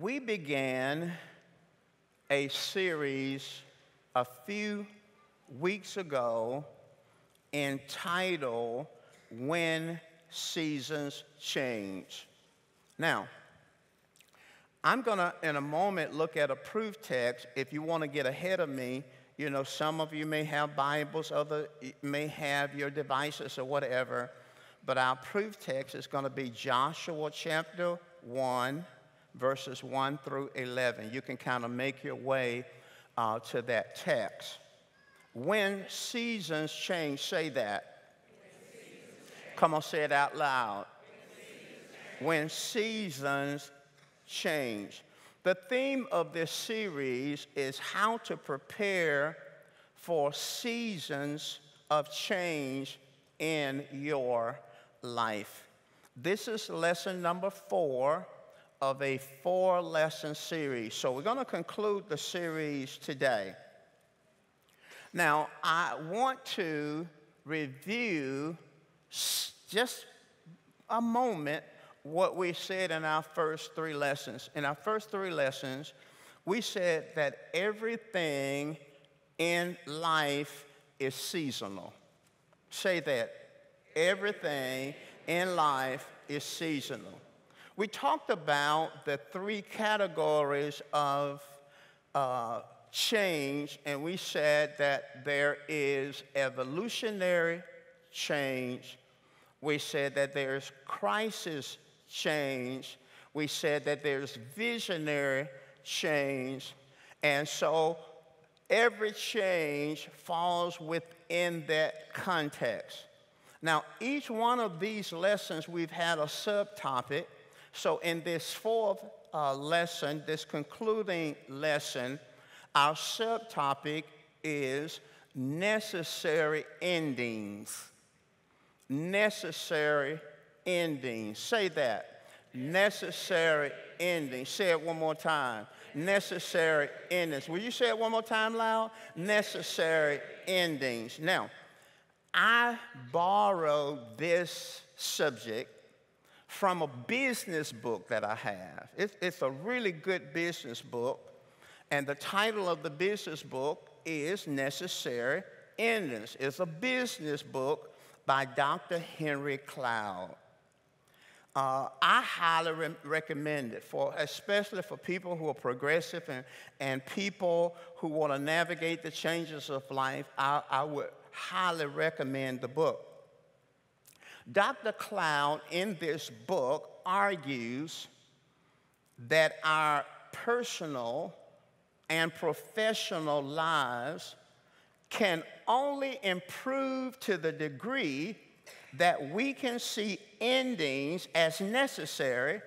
We began a series a few weeks ago entitled When Seasons Change. Now, I'm going to, in a moment, look at a proof text. If you want to get ahead of me, you know, some of you may have Bibles, others may have your devices or whatever. But our proof text is going to be Joshua chapter 1, verses 1 through 11. You can kind of make your way uh, to that text. When seasons change, say that. Come on, say it out loud. When seasons change. The theme of this series is how to prepare for seasons of change in your life. This is lesson number four of a four lesson series. So we're going to conclude the series today. Now, I want to review just a moment what we said in our first three lessons. In our first three lessons, we said that everything in life is seasonal. Say that. Everything in life is seasonal. We talked about the three categories of uh, change, and we said that there is evolutionary change. We said that there's crisis change. We said that there's visionary change. And so every change falls within that context. Now, each one of these lessons, we've had a subtopic. So, in this fourth uh, lesson, this concluding lesson, our subtopic is necessary endings. Necessary endings. Say that. Necessary endings. Say it one more time. Necessary endings. Will you say it one more time loud? Necessary endings. Now, I borrowed this subject from a business book that I have. It's, it's, a really good business book, and the title of the business book is Necessary Endings. It's a business book by Dr. Henry Cloud. Uh, I highly re- recommend it for, especially for people who are progressive and, and people who want to navigate the changes of life. I, I would highly recommend the book. Dr. Cloud in this book argues that our personal and professional lives can only improve to the degree that we can see endings as necessary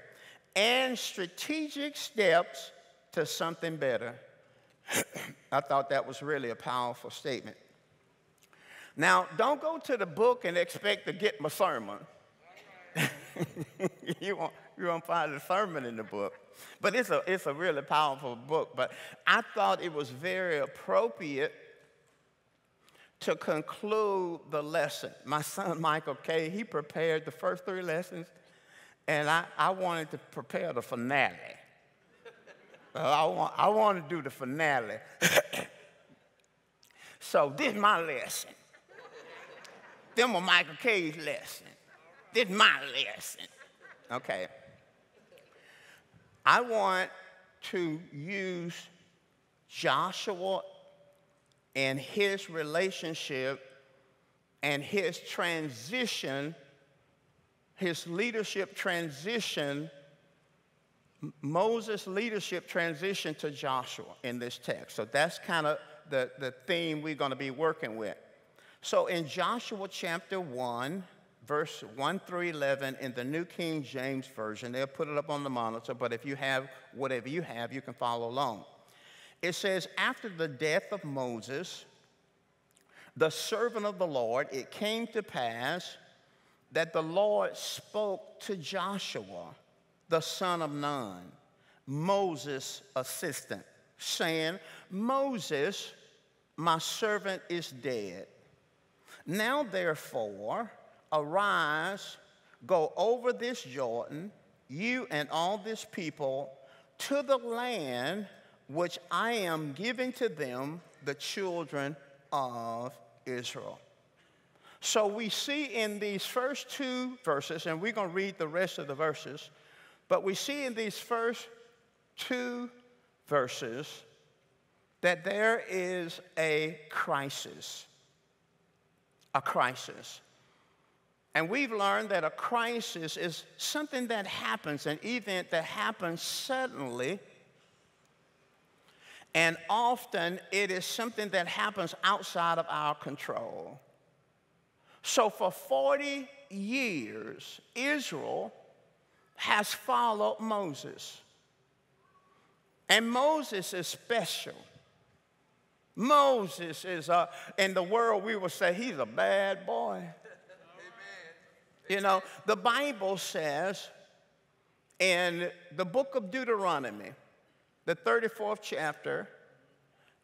and strategic steps to something better. I thought that was really a powerful statement. Now, don't go to the book and expect to get my sermon. you, won't, you won't find a sermon in the book. But it's a, it's a really powerful book. But I thought it was very appropriate to conclude the lesson. My son Michael Kay, he prepared the first three lessons, and I, I wanted to prepare the finale. uh, I, want, I want to do the finale. so this is my lesson. Them were Michael Kay's lesson. This is my lesson. Okay. I want to use Joshua and his relationship and his transition, his leadership transition, Moses' leadership transition to Joshua in this text. So that's kind of the, the theme we're going to be working with. So in Joshua chapter 1, verse 1 through 11 in the New King James Version, they'll put it up on the monitor, but if you have whatever you have, you can follow along. It says, After the death of Moses, the servant of the Lord, it came to pass that the Lord spoke to Joshua, the son of Nun, Moses' assistant, saying, Moses, my servant, is dead. Now, therefore, arise, go over this Jordan, you and all this people to the land which I am giving to them, the children of Israel. So we see in these first two verses, and we're going to read the rest of the verses, but we see in these first two verses that there is a crisis. A crisis. And we've learned that a crisis is something that happens, an event that happens suddenly. And often it is something that happens outside of our control. So for 40 years, Israel has followed Moses. And Moses is special. Moses is, a, in the world, we would say he's a bad boy. You know, the Bible says in the book of Deuteronomy, the 34th chapter,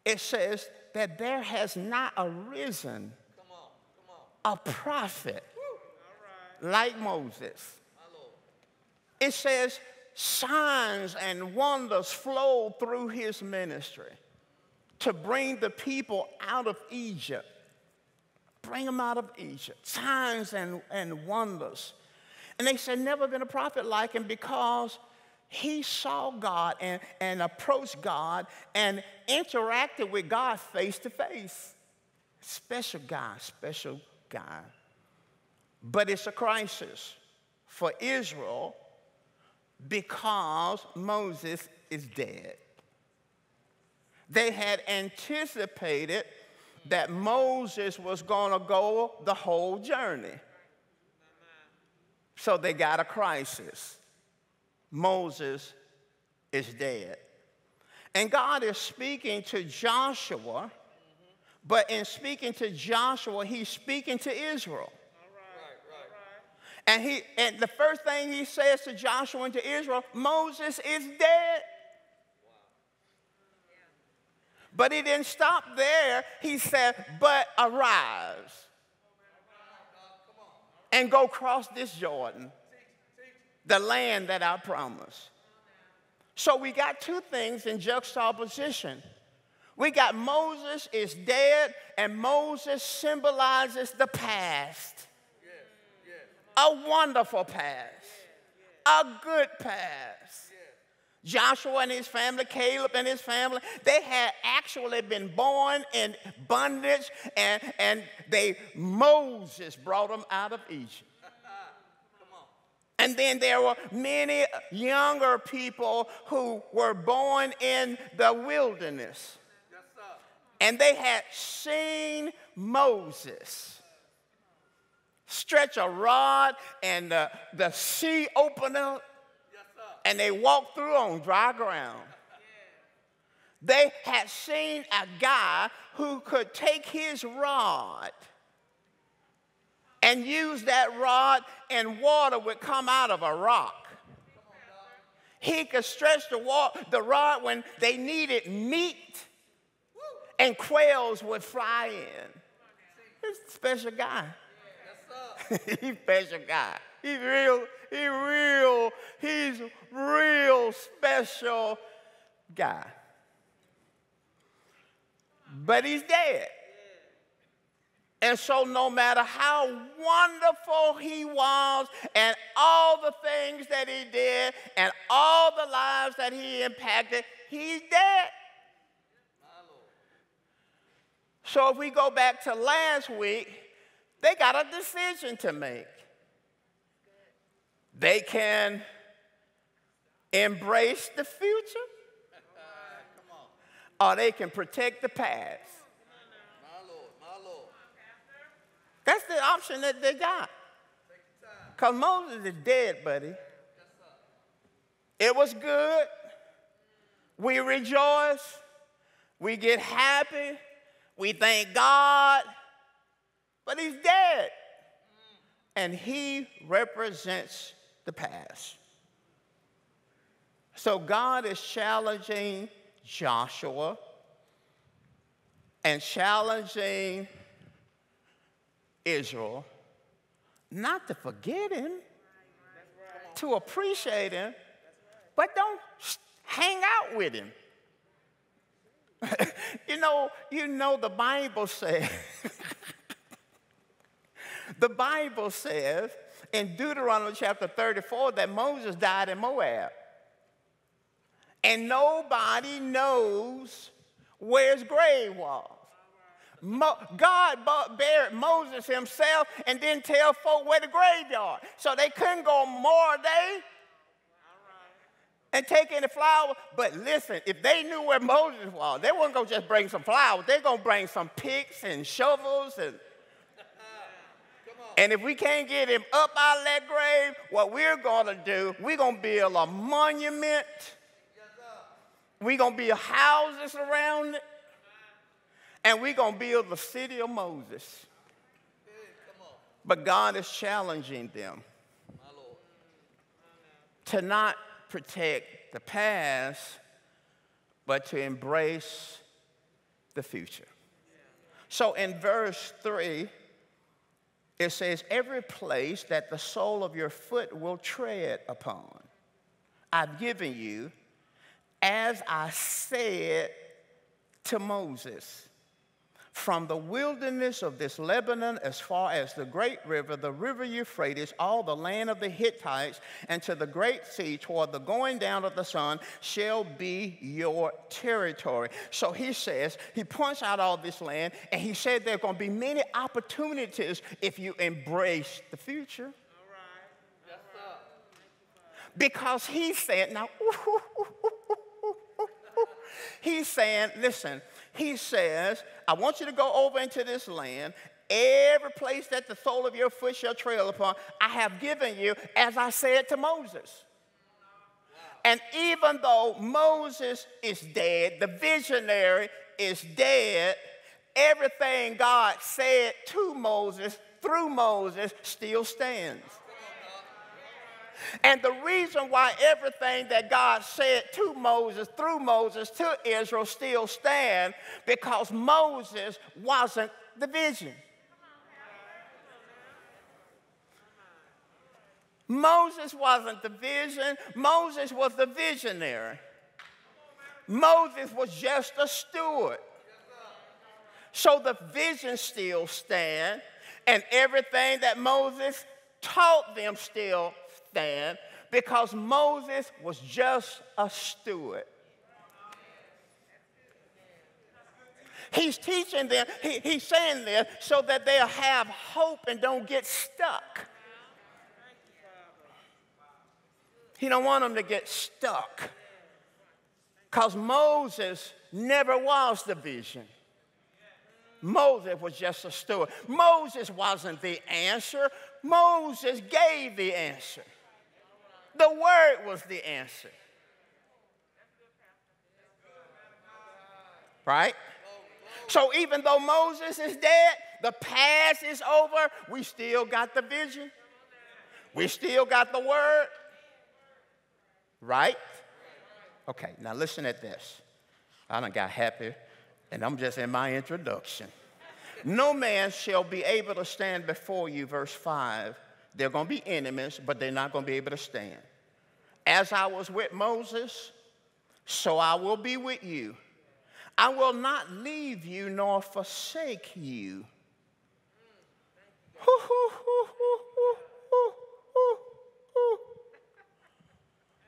it says that there has not arisen come on, come on. a prophet like Moses. It says signs and wonders flow through his ministry to bring the people out of Egypt bring them out of Egypt, signs and, and wonders. And they said, never been a prophet like him because he saw God and, and approached God and interacted with God face to face. Special guy, special guy. But it's a crisis for Israel because Moses is dead. They had anticipated that Moses was going to go the whole journey. So they got a crisis. Moses is dead. And God is speaking to Joshua, but in speaking to Joshua, he's speaking to Israel. And, he, and the first thing he says to Joshua and to Israel, Moses is dead. But he didn't stop there. He said, But arise and go cross this Jordan, the land that I promised. So we got two things in juxtaposition. We got Moses is dead, and Moses symbolizes the past. A wonderful past, a good past. Joshua and his family, Caleb and his family, they had actually been born in bondage, and, and they Moses brought them out of Egypt. And then there were many younger people who were born in the wilderness. and they had seen Moses stretch a rod and the, the sea open up and they walked through on dry ground. They had seen a guy who could take his rod and use that rod and water would come out of a rock. He could stretch the, wa- the rod when they needed meat and quails would fly in. He's a special guy. He's a special guy. He's real, he real, he's real special guy. But he's dead. And so, no matter how wonderful he was, and all the things that he did, and all the lives that he impacted, he's dead. So, if we go back to last week, they got a decision to make. They can embrace the future, or they can protect the past. That's the option that they got. Because Moses is dead, buddy. It was good. We rejoice. We get happy. We thank God. But he's dead. And he represents the past. So God is challenging Joshua and challenging Israel not to forget him, to appreciate him, but don't hang out with him. you know, you know the Bible says the Bible says in Deuteronomy chapter 34 that Moses died in Moab. And nobody knows where his grave was. Mo- God buried Moses himself and didn't tell folk where the graveyard. So they couldn't go more day and take any flowers. But listen, if they knew where Moses was, they going to just bring some flowers. They're going to bring some picks and shovels and and if we can't get him up out of that grave, what we're going to do, we're going to build a monument. We're going to build houses around it. And we're going to build the city of Moses. But God is challenging them to not protect the past, but to embrace the future. So in verse 3, it says, Every place that the sole of your foot will tread upon, I've given you, as I said to Moses from the wilderness of this Lebanon as far as the great river, the river Euphrates, all the land of the Hittites, and to the great sea toward the going down of the sun shall be your territory. So he says, he points out all this land, and he said there are going to be many opportunities if you embrace the future. Because he's saying, now, he's saying, listen, he says, I want you to go over into this land. Every place that the sole of your foot shall trail upon, I have given you, as I said to Moses. And even though Moses is dead, the visionary is dead, everything God said to Moses through Moses still stands. And the reason why everything that God said to Moses, through Moses, to Israel still stand, because Moses wasn't the vision. Moses wasn't the vision, Moses was the visionary. Moses was just a steward. So the vision still stand, and everything that Moses taught them still stand because Moses was just a steward. He's teaching them, he, he's saying this so that they'll have hope and don't get stuck. He don't want them to get stuck. Because Moses never was the vision. Moses was just a steward. Moses wasn't the answer. Moses gave the answer. The word was the answer. Right? So even though Moses is dead, the past is over, we still got the vision. We still got the word. Right? Okay, now listen at this. I done got happy, and I'm just in my introduction. No man shall be able to stand before you, verse 5 they're going to be enemies, but they're not going to be able to stand. As I was with Moses, so I will be with you. I will not leave you nor forsake you.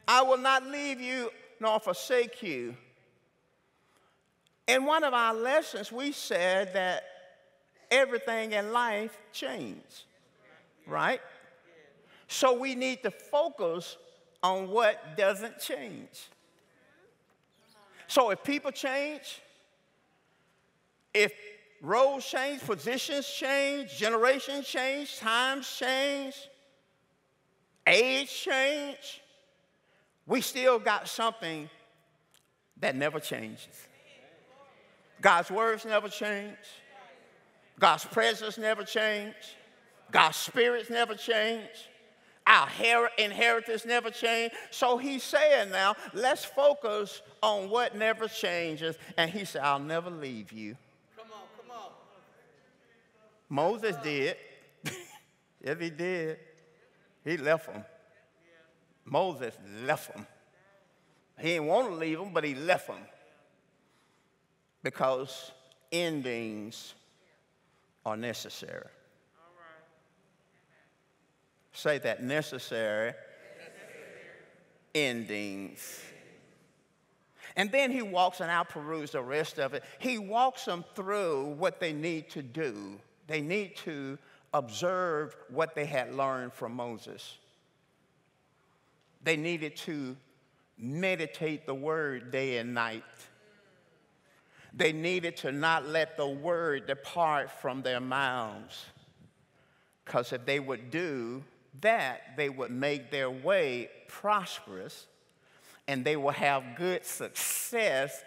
I will not leave you nor forsake you. In one of our lessons, we said that everything in life changes, right? So we need to focus on what doesn't change. So if people change, if roles change, positions change, generations change, times change, age change, we still got something that never changes. God's words never change. God's presence never change. God's spirits never change. Our inheritance never changed. So he's saying now, let's focus on what never changes. And he said, I'll never leave you. Come on, come on. Moses did. yes, he did. He left them. Moses left them. He didn't want to leave them, but he left them. Because endings are necessary. Say that necessary, endings. And then he walks, and I'll peruse the rest of it. He walks them through what they need to do. They need to observe what they had learned from Moses. They needed to meditate the word day and night. They needed to not let the word depart from their mouths. Because if they would do that, they would make their way prosperous and they will have good success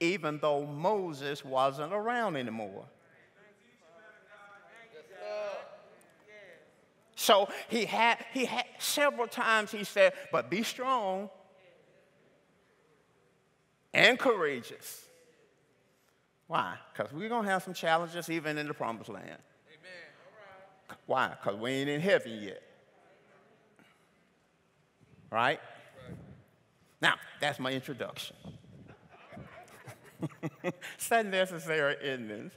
even though Moses wasn't around anymore. So he had, he had several times he said, but be strong and courageous. Why? Because we're going to have some challenges even in the promised land. Amen. Why? Because we ain't in heaven yet. Right? Now, that's my introduction. not necessary in this.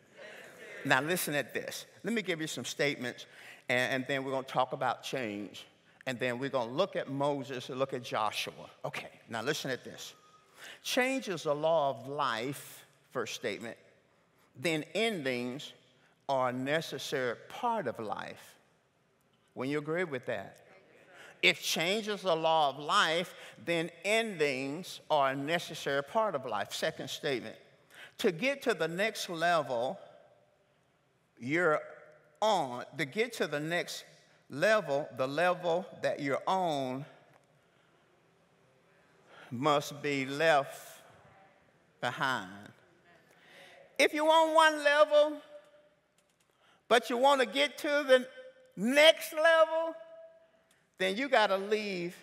Now, listen at this. Let me give you some statements and, and then we're going to talk about change. And then we're going to look at Moses and look at Joshua. Okay, now listen at this. Change is a law of life, first statement. Then endings are a necessary part of life. When you agree with that? If change is a law of life, then endings are a necessary part of life. Second statement. To get to the next level, you're on, to get to the next level, the level that you're on must be left behind. If you're on one level, but you want to get to the next level, then you got to leave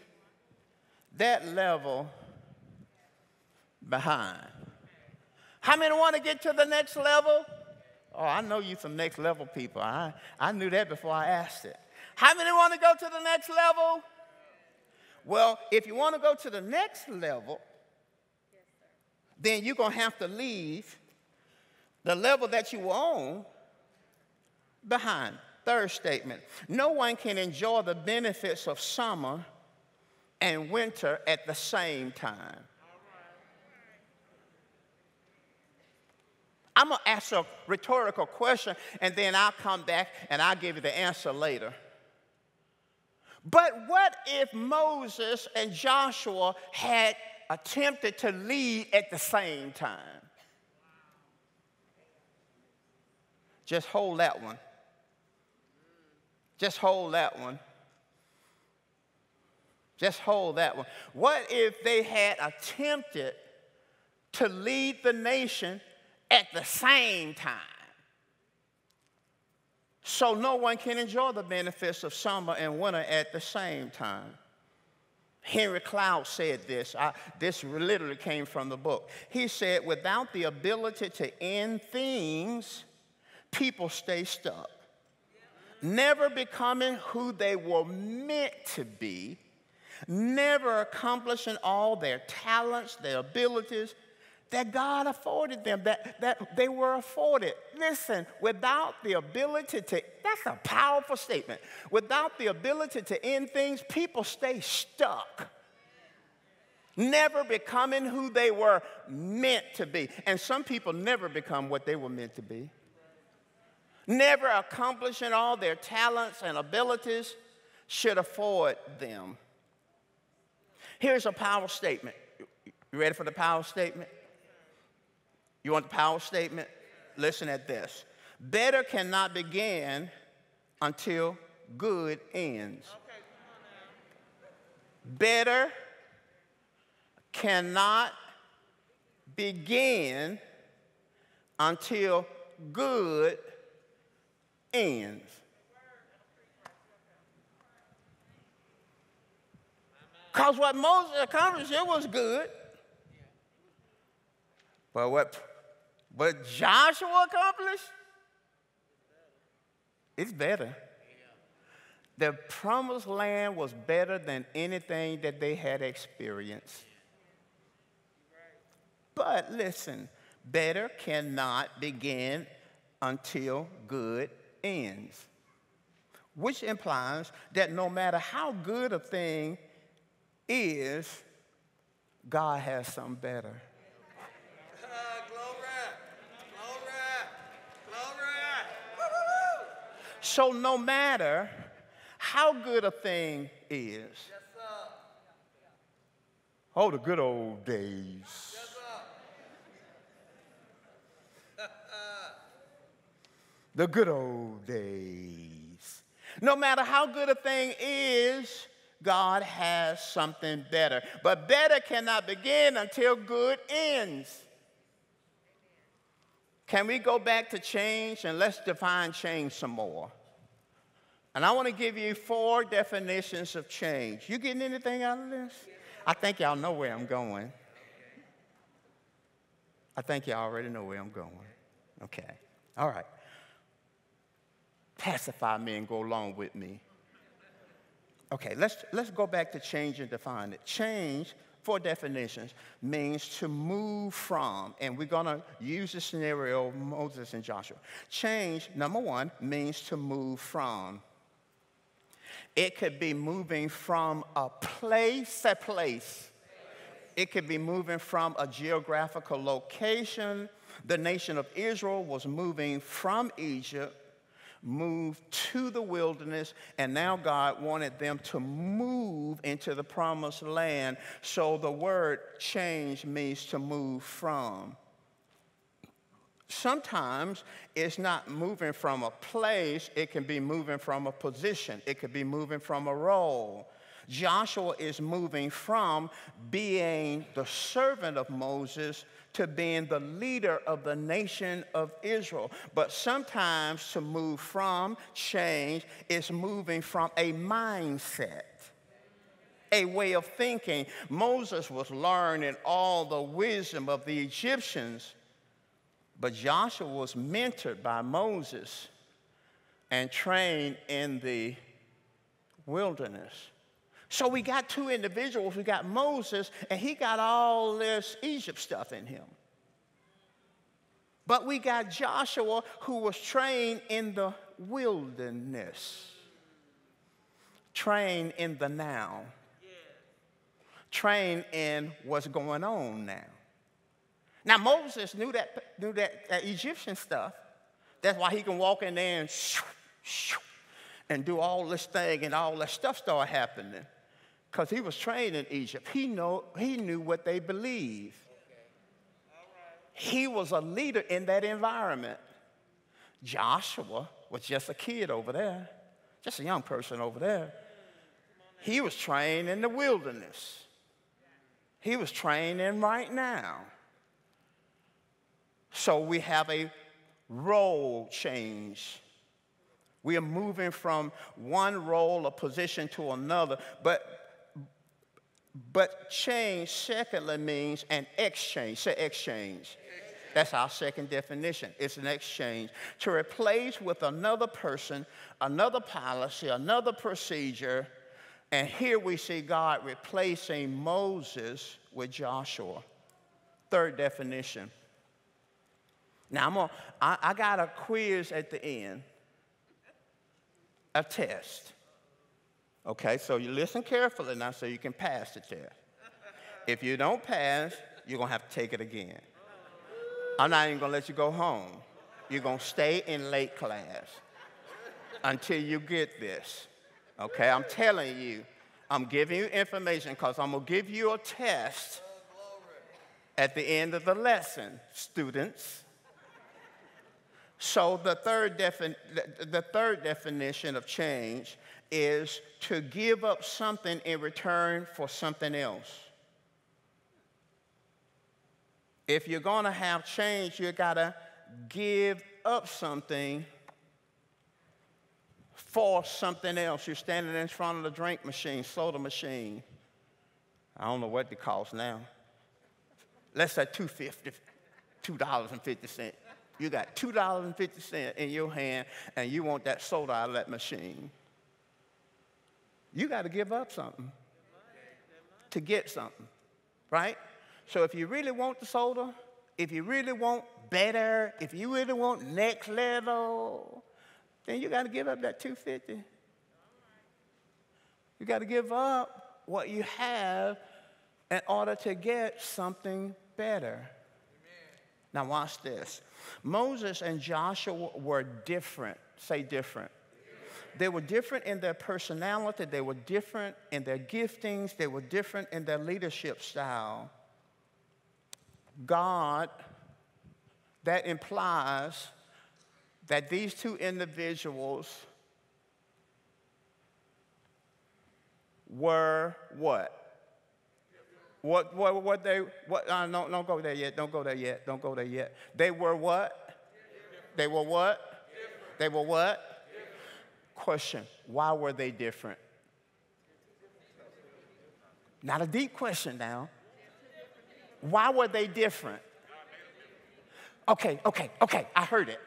that level behind. How many want to get to the next level? Oh, I know you some next level people. I, I knew that before I asked it. How many want to go to the next level? Well, if you want to go to the next level, then you're going to have to leave the level that you were on behind. Third statement no one can enjoy the benefits of summer and winter at the same time. I'm going to ask a rhetorical question and then I'll come back and I'll give you the answer later. But what if Moses and Joshua had attempted to lead at the same time? Just hold that one. Just hold that one. Just hold that one. What if they had attempted to lead the nation at the same time. So no one can enjoy the benefits of summer and winter at the same time. Henry Cloud said this. I, this literally came from the book. He said, without the ability to end things, people stay stuck, never becoming who they were meant to be, never accomplishing all their talents, their abilities, that God afforded them, that, that they were afforded. Listen, without the ability to, that's a powerful statement. Without the ability to end things, people stay stuck, never becoming who they were meant to be. And some people never become what they were meant to be, never accomplishing all their talents and abilities should afford them. Here's a power statement. You ready for the power statement? You want the power statement? Listen at this. Better cannot begin until good ends. Better cannot begin until good ends. Because what Moses accomplished, it was good. But what but Joshua accomplished? It's better. The promised land was better than anything that they had experienced. But listen, better cannot begin until good ends, which implies that no matter how good a thing is, God has something better. So, no matter how good a thing is, oh, the good old days. The good old days. No matter how good a thing is, God has something better. But better cannot begin until good ends. Can we go back to change and let's define change some more? And I want to give you four definitions of change. You getting anything out of this? I think y'all know where I'm going. I think y'all already know where I'm going. Okay. All right. Pacify me and go along with me. Okay, let's, let's go back to change and define it. Change for definitions, means to move from, and we're to use the scenario of Moses and Joshua. Change, number one, means to move from. It could be moving from a place, a place. It could be moving from a geographical location. The nation of Israel was moving from Egypt moved to the wilderness, and now God wanted them to move into the promised land. So the word change means to move from. Sometimes it's not moving from a place, it can be moving from a position, it could be moving from a role. Joshua is moving from being the servant of Moses to being the leader of the nation of Israel. But sometimes to move from change is moving from a mindset a way of thinking. Moses was learning all the wisdom of the Egyptians, but Joshua was mentored by Moses and trained in the wilderness. So we got two individuals. We got Moses, and he got all this Egypt stuff in him. But we got Joshua, who was trained in the wilderness, trained in the now, trained in what's going on now. Now, Moses knew that, knew that, that Egyptian stuff. That's why he can walk in there and, shoo, shoo, and do all this thing, and all that stuff start happening because he was trained in Egypt. He, know, he knew what they believed. He was a leader in that environment. Joshua was just a kid over there, just a young person over there. He was trained in the wilderness. He was trained in right now. So we have a role change. We are moving from one role or position to another, but but change, secondly, means an exchange. Say exchange. That's our second definition. It's an exchange. To replace with another person, another policy, another procedure. And here we see God replacing Moses with Joshua. Third definition. Now, I'm gonna, I, I got a quiz at the end, a test. Okay, so you listen carefully now so you can pass the test. If you don't pass, you're going to have to take it again. I'm not even going to let you go home. You're going to stay in late class until you get this. Okay, I'm telling you, I'm giving you information because I'm going to give you a test at the end of the lesson, students. So the third, defin- the third definition of change is to give up something in return for something else. If you're going to have change, you got to give up something for something else. You're standing in front of the drink machine, soda machine. I don't know what it costs now. Let's say $2.50, $2.50. You got $2.50 in your hand, and you want that soda out of that machine you got to give up something to get something, right? So if you really want the soda, if you really want better, if you really want next level, then you got to give up that 250. You got to give up what you have in order to get something better. Amen. Now, watch this. Moses and Joshua were different. Say different. They were different in their personality, they were different in their giftings, they were different in their leadership style. God, that implies that these two individuals were what? What, what, what they, what, uh, don't, don't go there yet, don't go there yet, don't go there yet. They were what? They were what? They were what? Question, why were they different? Not a deep question now. Why were they different? Okay, okay, okay, I heard it.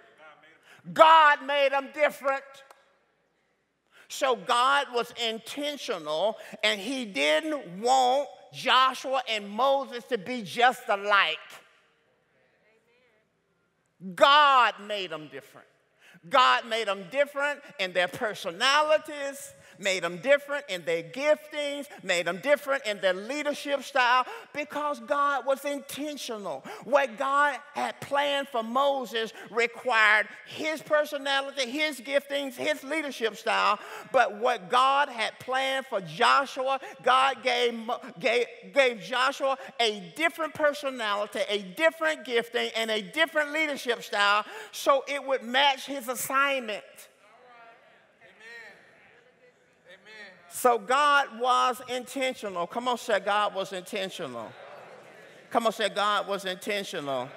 God made them different. So God was intentional and he didn't want Joshua and Moses to be just alike. God made them different. God made them different in their personalities, made them different in their giftings, made them different in their leadership style because God was intentional. What God had planned for Moses required his personality, his giftings, his leadership style. But what God had planned for Joshua, God gave, gave, gave Joshua a different personality, a different gifting, and a different leadership style so it would match his assignment. So God was intentional. Come on, say God was intentional. Come on, say God was intentional.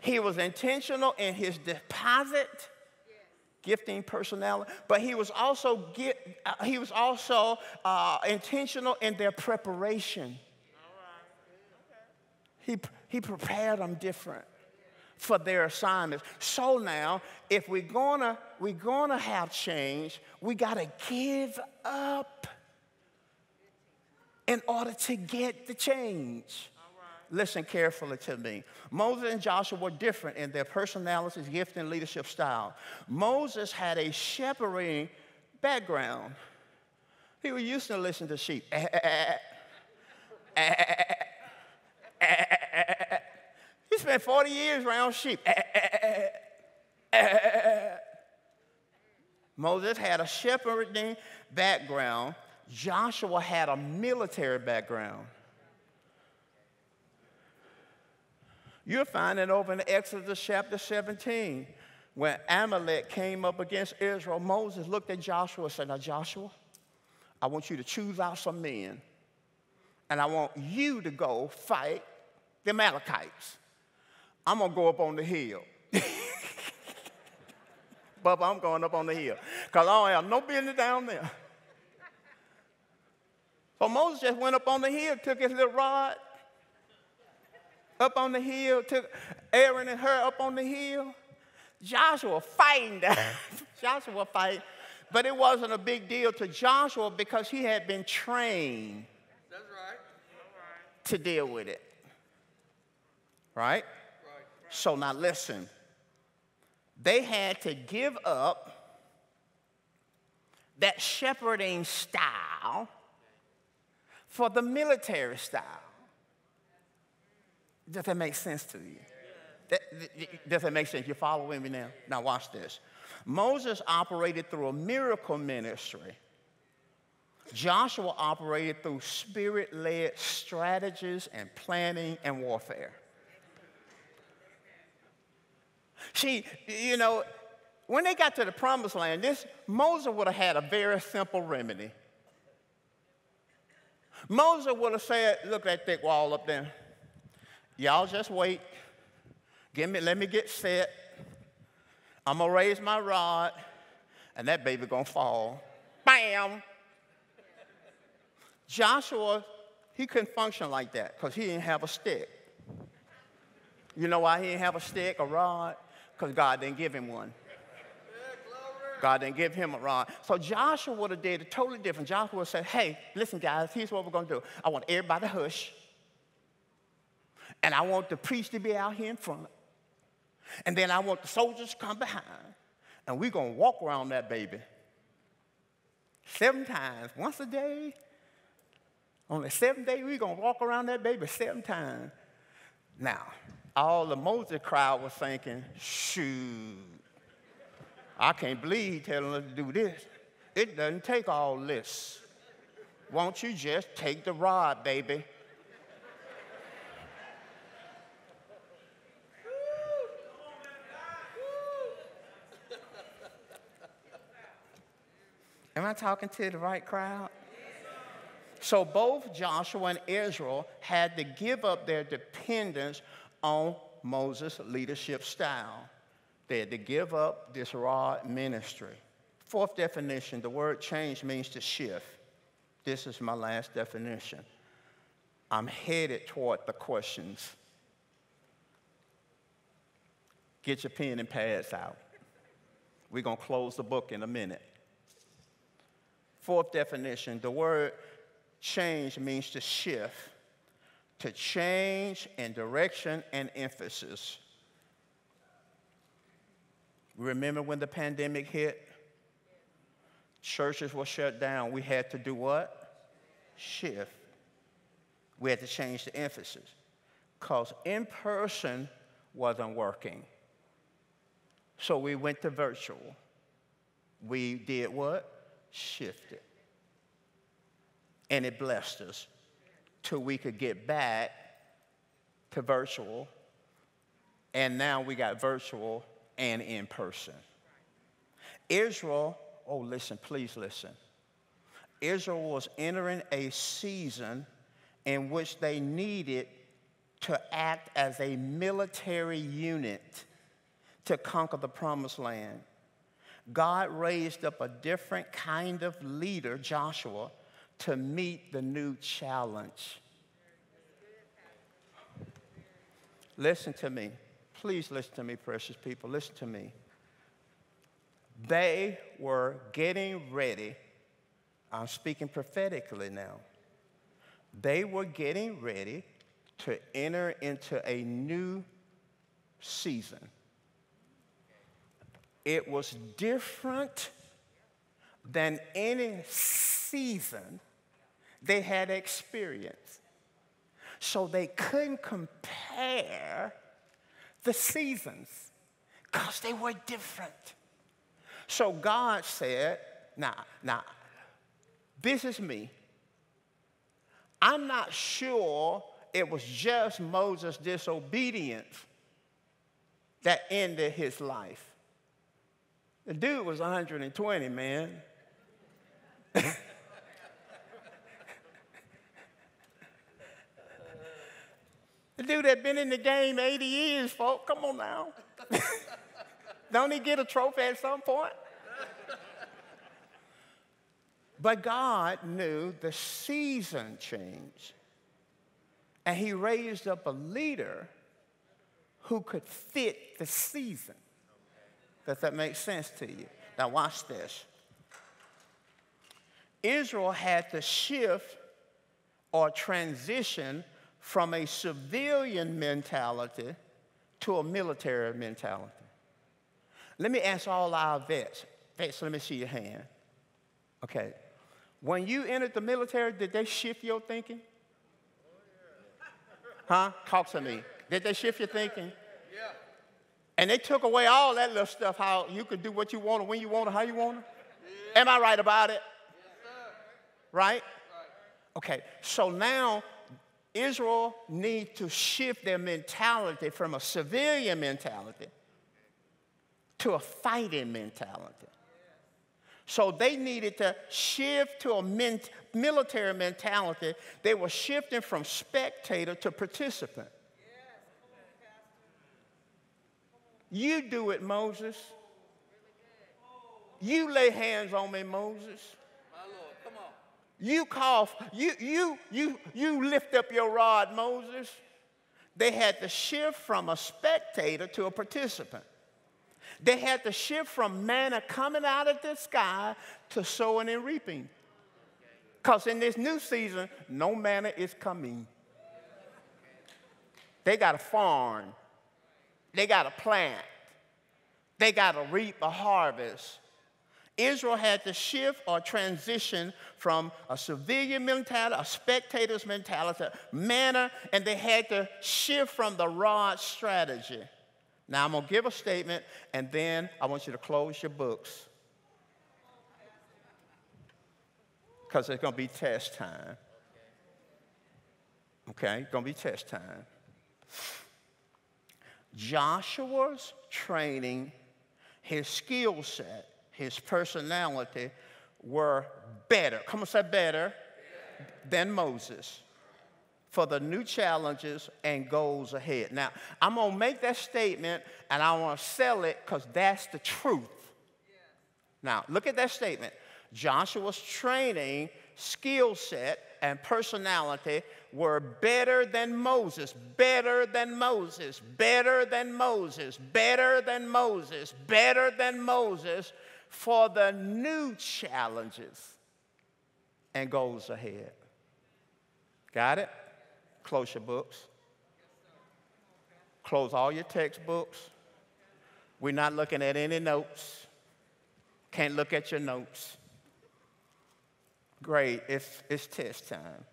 He was intentional in his deposit, gifting, personality, but he was also get, uh, he was also uh, intentional in their preparation. He, he prepared them different for their assignments. So now, if we're gonna we're gonna have change, we gotta give up in order to get the change. Listen carefully to me. Moses and Joshua were different in their personalities, gift, and leadership style. Moses had a shepherding background. He was used to listen to sheep. He spent 40 years around sheep. Eh, eh, eh, Moses had a shepherding background. Joshua had a military background. You'll find it over in Exodus chapter 17. When Amalek came up against Israel, Moses looked at Joshua and said, Now, Joshua, I want you to choose out some men, and I want you to go fight the Amalekites. I'm gonna go up on the hill. Bubba, I'm going up on the hill. Because I don't have no business down there. So Moses just went up on the hill, took his little rod, up on the hill, took Aaron and Hur up on the hill. Joshua fighting that. Joshua fight. But it wasn't a big deal to Joshua because he had been trained That's right. to deal with it. Right? So now listen. They had to give up that shepherding style for the military style. Does that make sense to you? does that make sense? You're following me now? Now, watch this. Moses operated through a miracle ministry. Joshua operated through spirit led strategies and planning and warfare. See, you know, when they got to the promised land, this Moses would have had a very simple remedy. Moses would have said, look at that thick wall up there. Y'all just wait. Give me, let me get set. I'm gonna raise my rod, and that baby gonna fall. Bam! Joshua, he couldn't function like that because he didn't have a stick. You know why he didn't have a stick, a rod? Because God didn't give him one. God didn't give him a rod. So Joshua would have did it totally different. Joshua would said, hey, listen, guys, here's what we're going to do. I want everybody to hush. And I want the priest to be out here in front. And then I want the soldiers to come behind. And we're going to walk around that baby seven times, once a day. On the seventh day, we're going to walk around that baby seven times. Now, all the Moses crowd was thinking, shoot, I can't believe he's telling us to do this. It doesn't take all this. Won't you just take the rod, baby? Am I talking to the right crowd? So both Joshua and Israel had to give up their dependence on Moses' leadership style. They had to give up this raw ministry. Fourth definition the word change means to shift. This is my last definition. I'm headed toward the questions. Get your pen and pads out. We're going to close the book in a minute. Fourth definition the word change means to shift, to change in direction and emphasis. Remember when the pandemic hit? Churches were shut down. We had to do what? Shift. We had to change the emphasis because in person wasn't working. So we went to virtual. We did what? Shifted. And it blessed us till we could get back to virtual. And now we got virtual and in person. Israel Oh, listen, please listen. Israel was entering a season in which they needed to act as a military unit to conquer the promised land. God raised up a different kind of leader, Joshua, to meet the new challenge. Listen to me. Please listen to me, precious people. Listen to me. They were getting ready. I'm speaking prophetically now. They were getting ready to enter into a new season. It was different than any season they had experience. So they couldn't compare the seasons because they were different. So God said, now, now, this is me. I'm not sure it was just Moses' disobedience that ended his life. The dude was 120, man. the dude had been in the game 80 years, folks. Come on now. Don't he get a trophy at some point? but God knew the season changed. And he raised up a leader who could fit the season. Does that make sense to you? Now, watch this. Israel had to shift or transition from a civilian mentality to a military mentality. Let me ask all our vets. Vets, let me see your hand. Okay. When you entered the military, did they shift your thinking? Huh? Talk to me. Did they shift your thinking? Yeah. And they took away all that little stuff, how you could do what you want, when you want, how you want. Yeah. Am I right about it? Yes, right? right? Okay. So now Israel needs to shift their mentality from a civilian mentality to a fighting mentality. So they needed to shift to a military mentality. They were shifting from spectator to participant. You do it, Moses. You lay hands on me, Moses. You cough. You, you, you, you lift up your rod, Moses. They had to shift from a spectator to a participant. They had to shift from manna coming out of the sky to sowing and reaping. Because in this new season, no manna is coming. They got to farm. They got to plant. They got to reap a harvest. Israel had to shift or transition from a civilian mentality, a spectator's mentality, manna, and they had to shift from the rod strategy. Now, I'm going to give a statement, and then I want you to close your books because it's going to be test time. Okay, it's going to be test time. Joshua's training, his skill set, his personality were better. Come on, say better than Moses for the new challenges and goals ahead. Now, I'm going to make that statement and I want to sell it because that's the truth. Now, look at that statement. Joshua's training, skill set, and personality were better than Moses, better than Moses, better than Moses, better than Moses, better than Moses for the new challenges and goals ahead. Got it? Close your books. Close all your textbooks. We're not looking at any notes. Can't look at your notes. Great, it's, it's test time.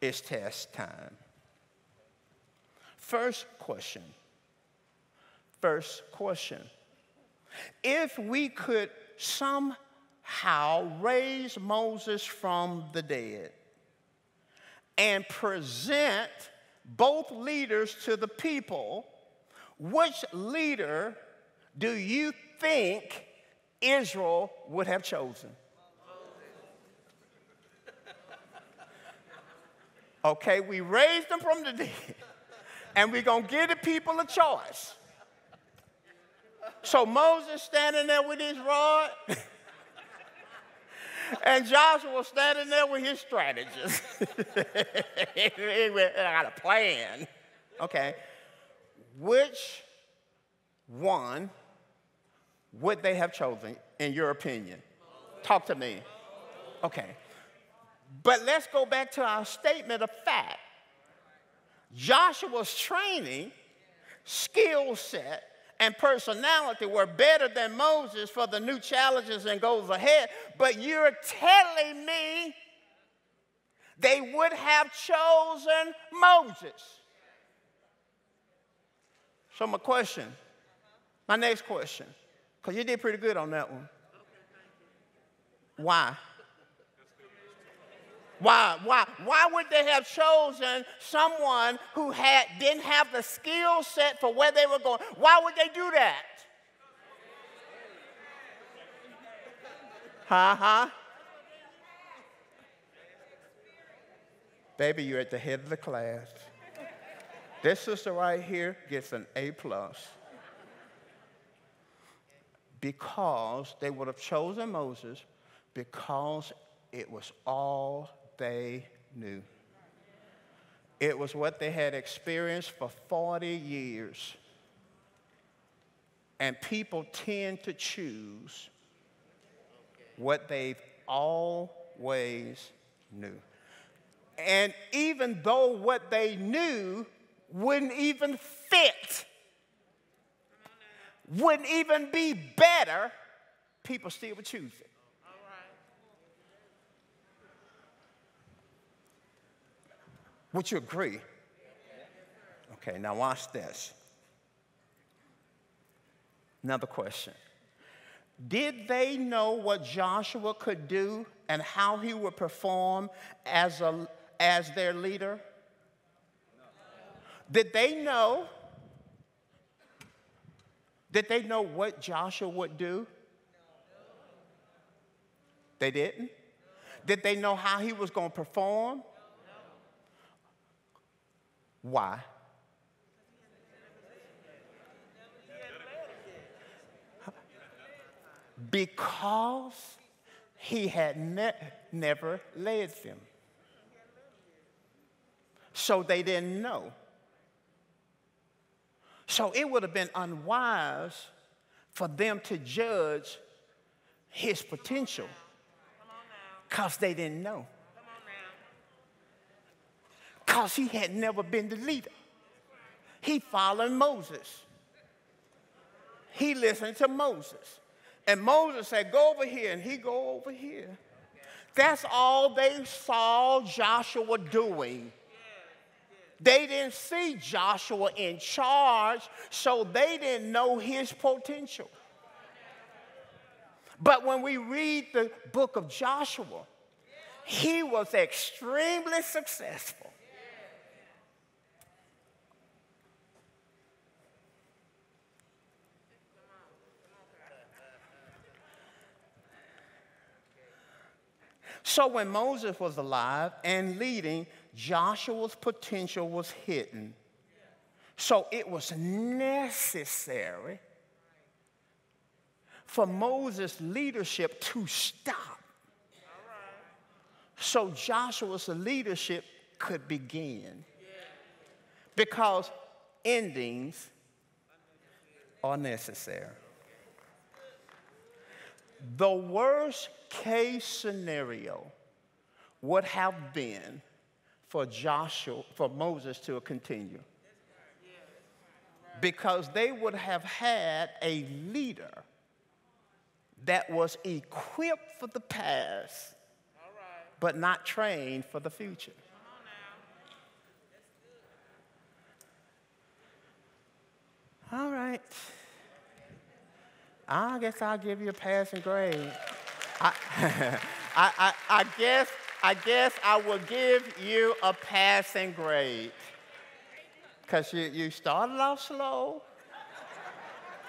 It's test time. First question. First question. If we could somehow raise Moses from the dead and present both leaders to the people, which leader do you think Israel would have chosen? Okay, we raised them from the dead, and we're going to give the people a choice. So Moses standing there with his rod, and Joshua standing there with his strategies. I got a plan. Okay. Which one would they have chosen, in your opinion? Talk to me. Okay. But let's go back to our statement of fact. Joshua's training, skill set, and personality were better than Moses for the new challenges and goals ahead. But you're telling me they would have chosen Moses. So, my question, my next question, because you did pretty good on that one. Why? Why, why, why would they have chosen someone who had, didn't have the skill set for where they were going? Why would they do that? Huh, huh? Baby, you're at the head of the class. This sister right here gets an A plus because they would have chosen Moses because it was all they knew. It was what they had experienced for 40 years. And people tend to choose what they've always knew. And even though what they knew wouldn't even fit, wouldn't even be better, people still would choose it. Would you agree? Okay, now watch this. Another question. Did they know what Joshua could do and how he would perform as, a, as their leader? Did they know? Did they know what Joshua would do? They didn't? Did they know how he was going to perform? Why? Because he had ne- never led them. So they didn't know. So it would have been unwise for them to judge his potential because they didn't know. Because he had never been the leader. He followed Moses. He listened to Moses. And Moses said, Go over here, and he go over here. That's all they saw Joshua doing. They didn't see Joshua in charge, so they didn't know his potential. But when we read the book of Joshua, he was extremely successful. So when Moses was alive and leading, Joshua's potential was hidden. So it was necessary for Moses' leadership to stop. So Joshua's leadership could begin. Because endings are necessary. The worst case scenario would have been for Joshua, for Moses to continue. Because they would have had a leader that was equipped for the past, but not trained for the future. All right. I guess I'll give you a passing grade. I, I, I, I, guess, I guess I will give you a passing grade. Because you, you started off slow,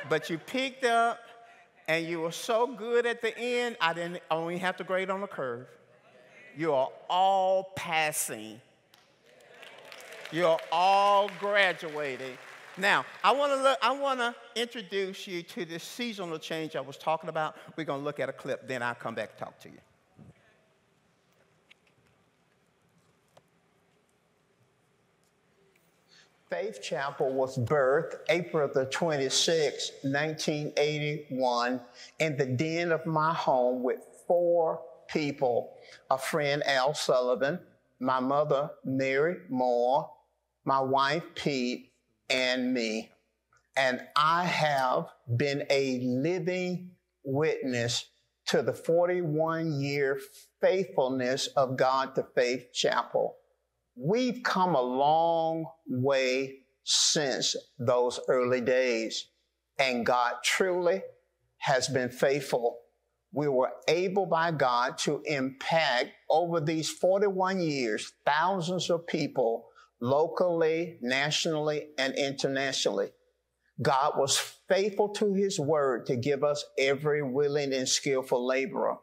but you picked up, and you were so good at the end, I didn't only have to grade on the curve. You are all passing. You're all graduating. Now, I want to I want to introduce you to this seasonal change I was talking about. We're going to look at a clip, then I'll come back and talk to you. Faith Chapel was birthed April the 26, 1981, in the den of my home with four people a friend, Al Sullivan, my mother, Mary Moore, my wife, Pete, and me. And I have been a living witness to the 41 year faithfulness of God to Faith Chapel. We've come a long way since those early days, and God truly has been faithful. We were able by God to impact over these 41 years thousands of people locally, nationally, and internationally. God was faithful to his word to give us every willing and skillful laborer.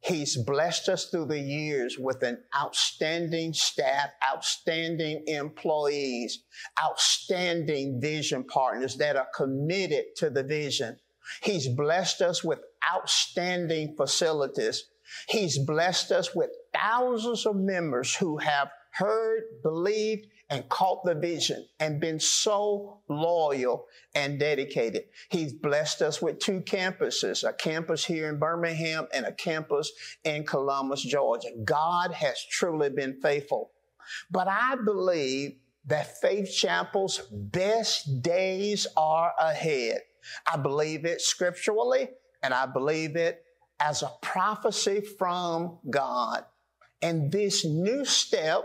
He's blessed us through the years with an outstanding staff, outstanding employees, outstanding vision partners that are committed to the vision. He's blessed us with outstanding facilities. He's blessed us with thousands of members who have heard, believed, and caught the vision and been so loyal and dedicated. He's blessed us with two campuses, a campus here in Birmingham and a campus in Columbus, Georgia. God has truly been faithful. But I believe that Faith Chapel's best days are ahead. I believe it scripturally and I believe it as a prophecy from God. And this new step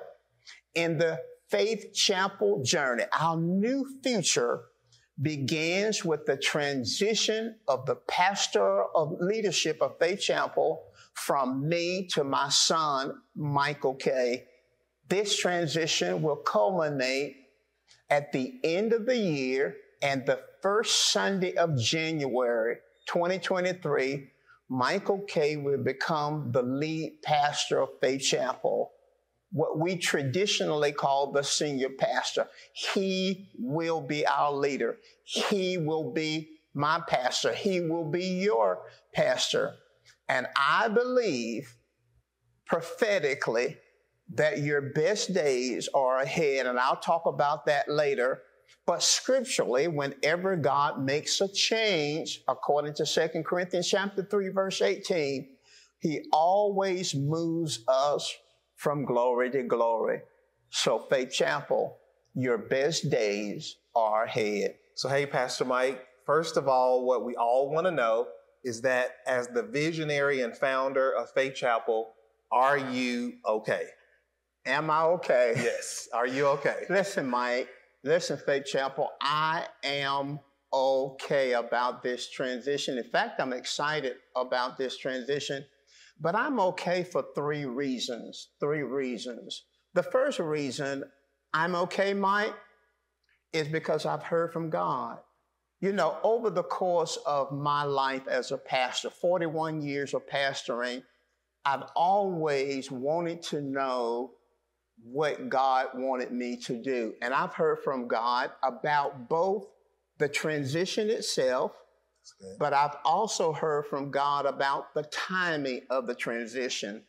in the Faith Chapel journey, our new future begins with the transition of the pastor of leadership of Faith Chapel from me to my son, Michael K. This transition will culminate at the end of the year and the first Sunday of January 2023. Michael K will become the lead pastor of Faith Chapel what we traditionally call the senior pastor. He will be our leader. He will be my pastor. He will be your pastor. And I believe prophetically that your best days are ahead. And I'll talk about that later. But scripturally, whenever God makes a change, according to 2 Corinthians chapter 3, verse 18, he always moves us from glory to glory. So, Faith Chapel, your best days are ahead. So, hey, Pastor Mike, first of all, what we all want to know is that as the visionary and founder of Faith Chapel, are you okay? Am I okay? Yes. Are you okay? Listen, Mike, listen, Faith Chapel, I am okay about this transition. In fact, I'm excited about this transition, but I'm okay for three reasons. Three reasons. The first reason I'm okay, Mike, is because I've heard from God. You know, over the course of my life as a pastor, 41 years of pastoring, I've always wanted to know what God wanted me to do. And I've heard from God about both the transition itself, but I've also heard from God about the timing of the transition.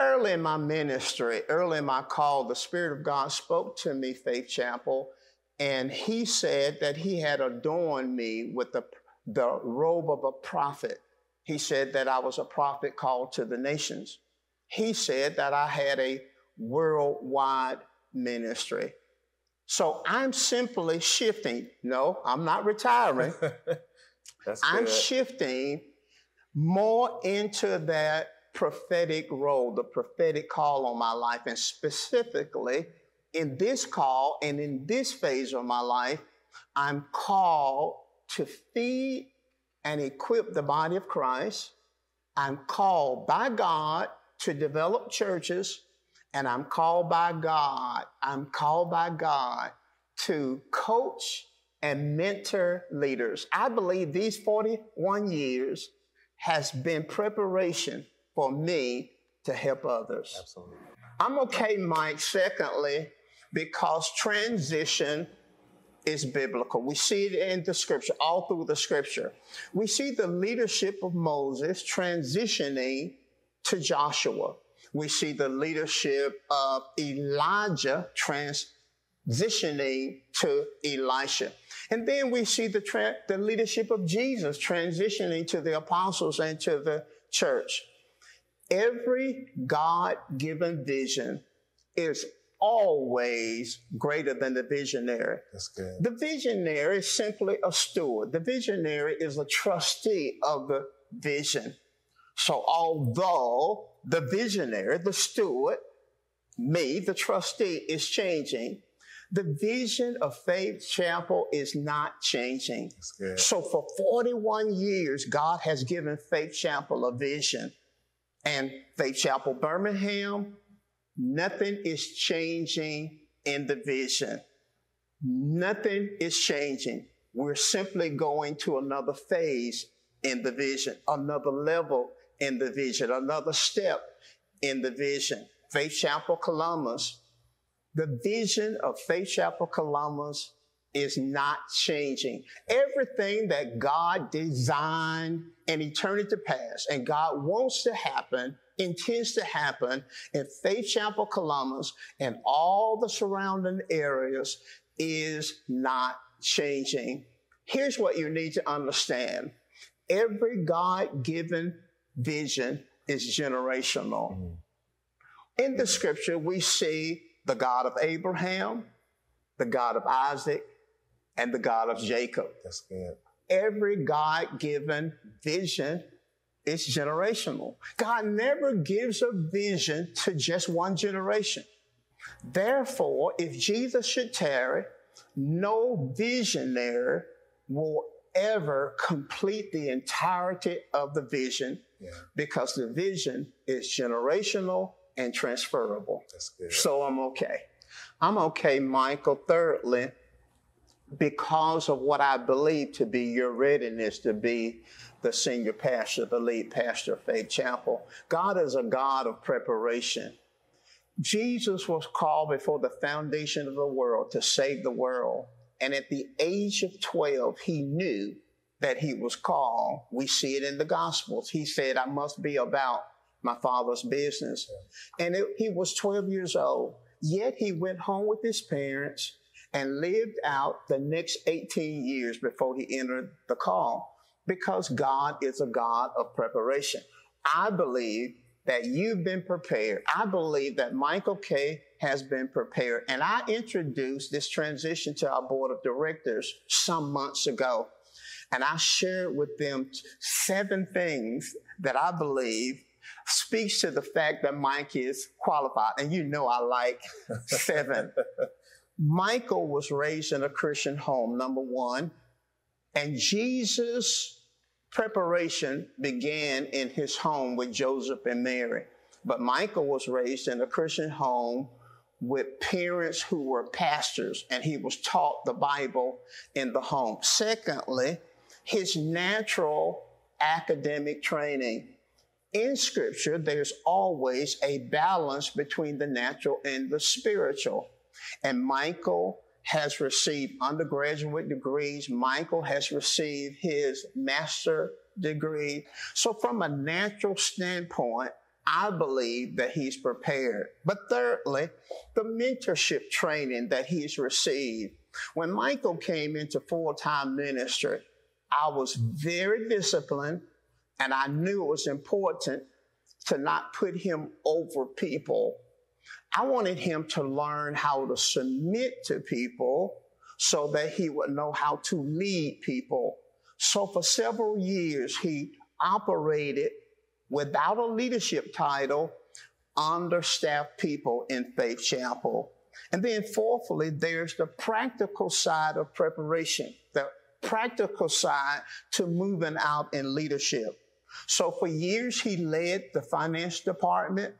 Early in my ministry, early in my call, the Spirit of God spoke to me, Faith Chapel, and He said that He had adorned me with the, the robe of a prophet. He said that I was a prophet called to the nations. He said that I had a worldwide ministry. So I'm simply shifting. No, I'm not retiring. I'm shifting more into that prophetic role, the prophetic call on my life. And specifically, in this call and in this phase of my life, I'm called to feed and equip the body of Christ. I'm called by God to develop churches and I'm called by God, I'm called by God to coach and mentor leaders. I believe these 41 years has been preparation for me to help others. Absolutely. I'm okay, Mike, secondly, because transition is biblical. We see it in the scripture, all through the scripture. We see the leadership of Moses transitioning to Joshua we see the leadership of Elijah transitioning to Elisha. And then we see the, tra- the leadership of Jesus transitioning to the apostles and to the church. Every God given vision is always greater than the visionary. That's good. The visionary is simply a steward. The visionary is a trustee of the vision. So although the visionary, the steward, me, the trustee, is changing. The vision of Faith Chapel is not changing. So for 41 years, God has given Faith Chapel a vision. And Faith Chapel Birmingham, nothing is changing in the vision. Nothing is changing. We're simply going to another phase in the vision, another level in the vision, another step in the vision. Faith Chapel Columbus, the vision of Faith Chapel Columbus is not changing. Everything that God designed in eternity past and God wants to happen, intends to happen in Faith Chapel Columbus and all the surrounding areas is not changing. Here's what you need to understand. Every God given vision is generational. Mm-hmm. In the scripture, we see the God of Abraham, the God of Isaac, and the God of Jacob. That's good. Every God given vision is generational. God never gives a vision to just one generation. Therefore, if Jesus should tarry, no visionary will ever complete the entirety of the vision yeah. because the vision is generational and transferable. That's good. So I'm okay. I'm okay, Michael. Thirdly, because of what I believe to be your readiness to be the senior pastor, the lead pastor of Faith Chapel. God is a God of preparation. Jesus was called before the foundation of the world to save the world. And at the age of 12, he knew that he was called. We see it in the Gospels. He said, I must be about my father's business. And it, he was 12 years old. Yet he went home with his parents and lived out the next 18 years before he entered the call because God is a God of preparation. I believe that you've been prepared. I believe that Michael K has been prepared. And I introduced this transition to our board of directors some months ago. And I shared with them seven things that I believe speaks to the fact that Mike is qualified. And you know I like seven. Michael was raised in a Christian home, number one. And Jesus' preparation began in his home with Joseph and Mary. But Michael was raised in a Christian home with parents who were pastors, and he was taught the Bible in the home. Secondly, his natural academic training. In Scripture, there's always a balance between the natural and the spiritual. And Michael has received undergraduate degrees. Michael has received his master degree. So, from a natural standpoint, I believe that he's prepared. But thirdly, the mentorship training that he's received. When Michael came into full time ministry, I was very disciplined and I knew it was important to not put him over people. I wanted him to learn how to submit to people so that he would know how to lead people. So for several years, he operated without a leadership title, understaffed people in Faith Chapel. And then, fourthly, there's the practical side of preparation, the practical side to moving out in leadership. So, for years, he led the finance department.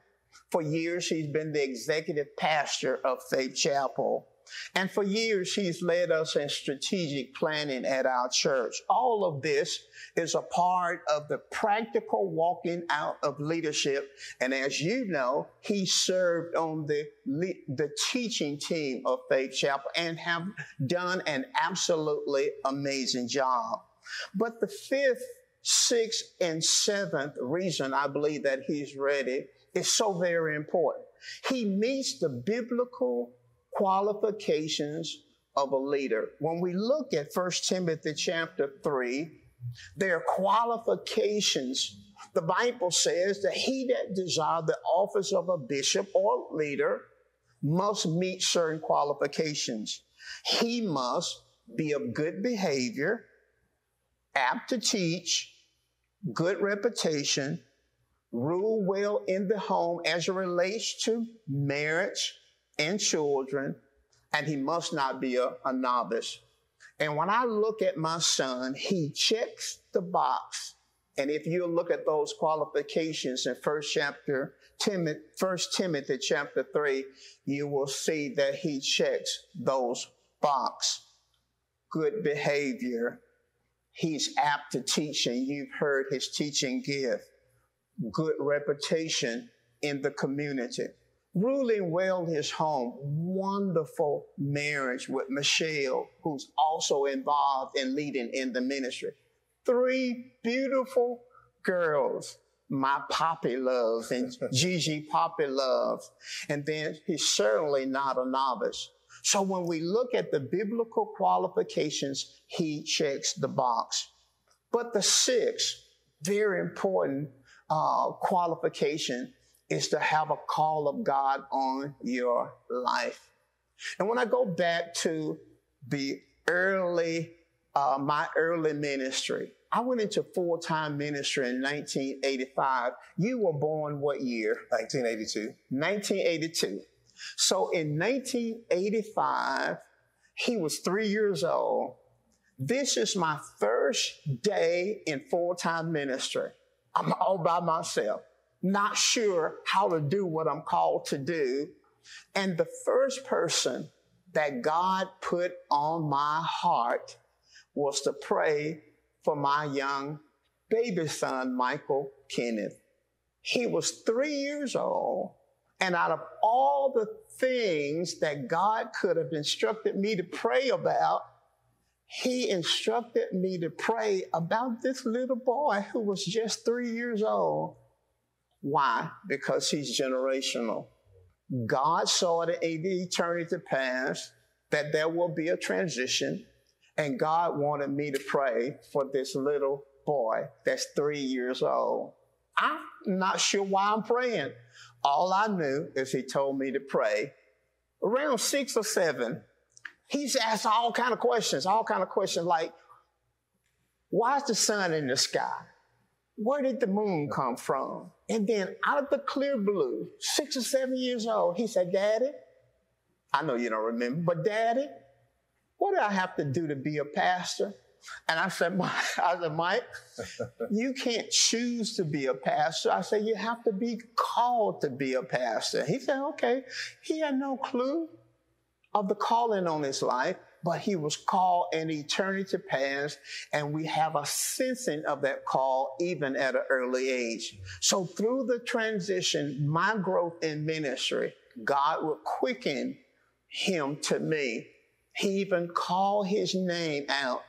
For years, he's been the executive pastor of Faith Chapel. And for years, he's led us in strategic planning at our church. All of this is a part of the practical walking out of leadership. And as you know, he served on the, the teaching team of Faith Chapel and have done an absolutely amazing job. But the fifth, sixth, and seventh reason I believe that he's ready is so very important. He meets the biblical qualifications of a leader. When we look at 1 Timothy chapter 3, there are qualifications. The Bible says that he that desires the office of a bishop or leader must meet certain qualifications. He must be of good behavior, apt to teach, good reputation, rule well in the home as it relates to marriage, and children, and he must not be a, a novice. And when I look at my son, he checks the box. And if you look at those qualifications in first chapter, Timothy, first Timothy chapter three, you will see that he checks those box. Good behavior. He's apt to teach, and you've heard his teaching give Good reputation in the community ruling well his home, wonderful marriage with Michelle, who's also involved in leading in the ministry. Three beautiful girls, my Poppy loves and Gigi Poppy loves. And then he's certainly not a novice. So when we look at the biblical qualifications, he checks the box. But the sixth, very important uh, qualification is to have a call of God on your life. And when I go back to the early, uh, my early ministry, I went into full time ministry in 1985. You were born what year? 1982. 1982. So in 1985, he was three years old. This is my first day in full time ministry. I'm all by myself not sure how to do what I'm called to do. And the first person that God put on my heart was to pray for my young baby son, Michael Kenneth. He was three years old. And out of all the things that God could have instructed me to pray about, he instructed me to pray about this little boy who was just three years old. Why? Because he's generational. God saw it in eternity past that there will be a transition, and God wanted me to pray for this little boy that's three years old. I'm not sure why I'm praying. All I knew is he told me to pray. Around six or seven, he's asked all kind of questions, all kind of questions like, why is the sun in the sky? Where did the moon come from? And then out of the clear blue, six or seven years old, he said, Daddy, I know you don't remember, but Daddy, what do I have to do to be a pastor? And I said, Mike, I said, Mike, you can't choose to be a pastor. I said, you have to be called to be a pastor. He said, okay. He had no clue of the calling on his life, but he was called in eternity past, and we have a sensing of that call even at an early age. So through the transition, my growth in ministry, God will quicken him to me. He even called his name out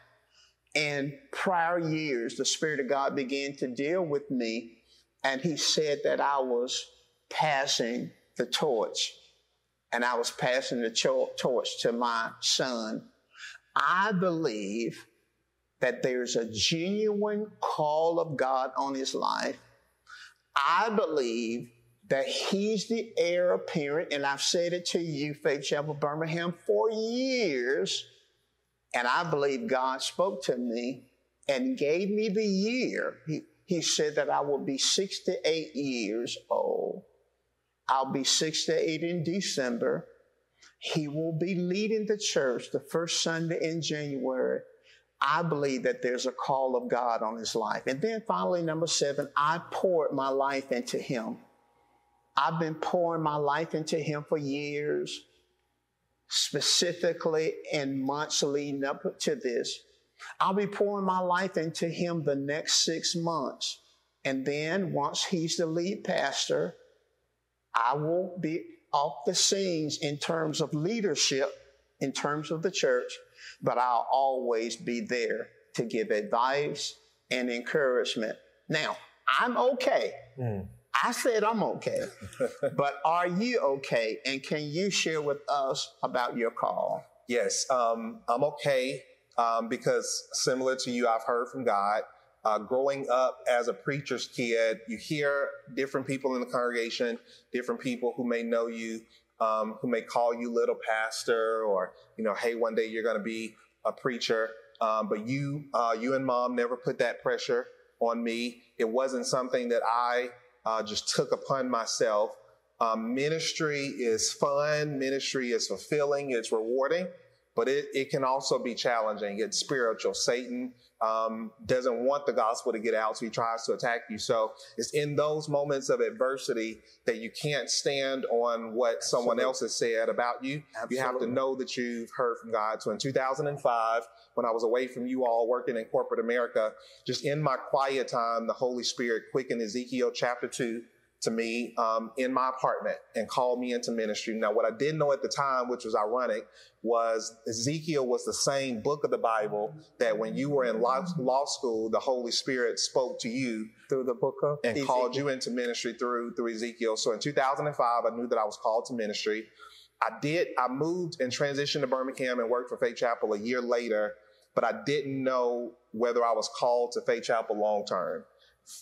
in prior years, the Spirit of God began to deal with me, and He said that I was passing the torch, and I was passing the cho- torch to my son. I believe that there's a genuine call of God on his life. I believe that he's the heir apparent, and I've said it to you, Faith Chapel Birmingham, for years and I believe God spoke to me and gave me the year. He, he said that I will be 68 years old. I'll be 68 in December. He will be leading the church the first Sunday in January. I believe that there's a call of God on his life. And then finally, number seven, I poured my life into him. I've been pouring my life into him for years specifically in months leading up to this. I'll be pouring my life into him the next six months. And then once he's the lead pastor, I will be off the scenes in terms of leadership, in terms of the church, but I'll always be there to give advice and encouragement. Now, I'm okay. Mm. I said I'm okay. but are you okay? And can you share with us about your call? Yes, um, I'm okay um, because similar to you, I've heard from God. Uh, growing up as a preacher's kid, you hear different people in the congregation, different people who may know you, um, who may call you little pastor, or you know, hey, one day you're going to be a preacher. Um, but you, uh, you and mom never put that pressure on me. It wasn't something that I uh, just took upon myself. Um, ministry is fun, ministry is fulfilling, it's rewarding, but it, it can also be challenging. It's spiritual. Satan um, doesn't want the gospel to get out, so he tries to attack you. So it's in those moments of adversity that you can't stand on what Absolutely. someone else has said about you. Absolutely. You have to know that you've heard from God. So in 2005, when I was away from you all working in corporate America, just in my quiet time, the Holy Spirit quickened Ezekiel chapter 2 to me um, in my apartment and called me into ministry. Now, what I didn't know at the time, which was ironic, was Ezekiel was the same book of the Bible that when you were in law, law school, the Holy Spirit spoke to you through the book of and Ezekiel. called you into ministry through through Ezekiel. So in 2005, I knew that I was called to ministry. I did. I moved and transitioned to Birmingham and worked for Faith Chapel a year later but I didn't know whether I was called to Faith Chapel long term.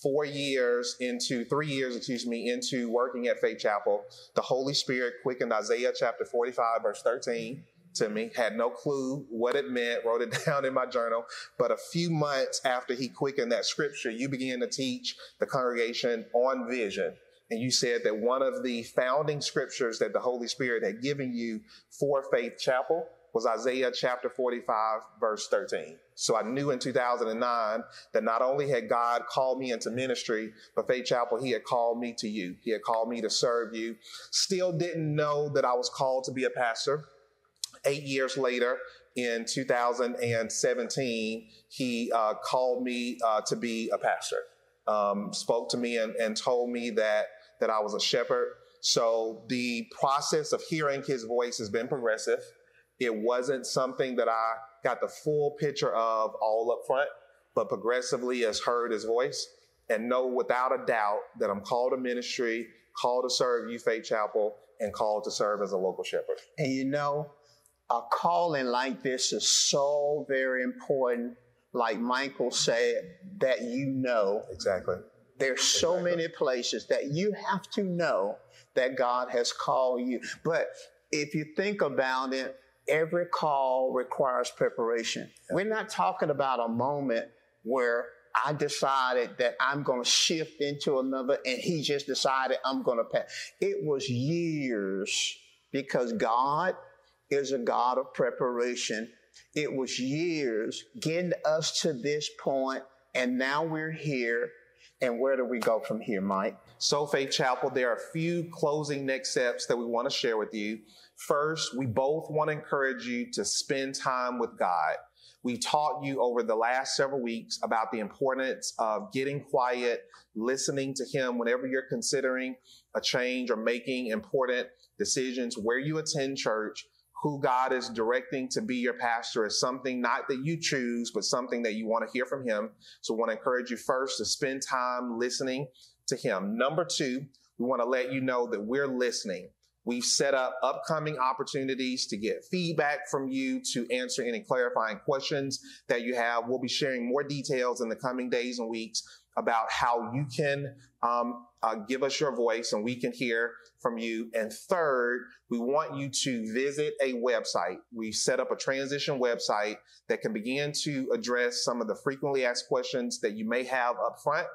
Four years into, three years, excuse me, into working at Faith Chapel, the Holy Spirit quickened Isaiah chapter 45, verse 13 to me. Had no clue what it meant, wrote it down in my journal. But a few months after he quickened that scripture, you began to teach the congregation on vision. And you said that one of the founding scriptures that the Holy Spirit had given you for Faith Chapel was Isaiah chapter 45, verse 13. So I knew in 2009 that not only had God called me into ministry, but Faith Chapel, He had called me to you. He had called me to serve you. Still didn't know that I was called to be a pastor. Eight years later, in 2017, He uh, called me uh, to be a pastor. Um, spoke to me and, and told me that that I was a shepherd. So the process of hearing His voice has been progressive. It wasn't something that I got the full picture of all up front, but progressively has heard his voice and know without a doubt that I'm called to ministry, called to serve you, Faith Chapel, and called to serve as a local shepherd. And you know, a calling like this is so very important. Like Michael said, that you know exactly There's so many places that you have to know that God has called you. But if you think about it, every call requires preparation. We're not talking about a moment where I decided that I'm going to shift into another and he just decided I'm going to pass. It was years because God is a God of preparation. It was years getting us to this point and now we're here. And where do we go from here, Mike? So, Faith Chapel, there are a few closing next steps that we want to share with you. First, we both want to encourage you to spend time with God. We taught you over the last several weeks about the importance of getting quiet, listening to Him whenever you're considering a change or making important decisions, where you attend church, who God is directing to be your pastor is something not that you choose, but something that you want to hear from Him. So I want to encourage you first to spend time listening to Him. Number two, we want to let you know that we're listening. We've set up upcoming opportunities to get feedback from you to answer any clarifying questions that you have. We'll be sharing more details in the coming days and weeks about how you can um, uh, give us your voice and we can hear from you. And third, we want you to visit a website. We've set up a transition website that can begin to address some of the frequently asked questions that you may have up front.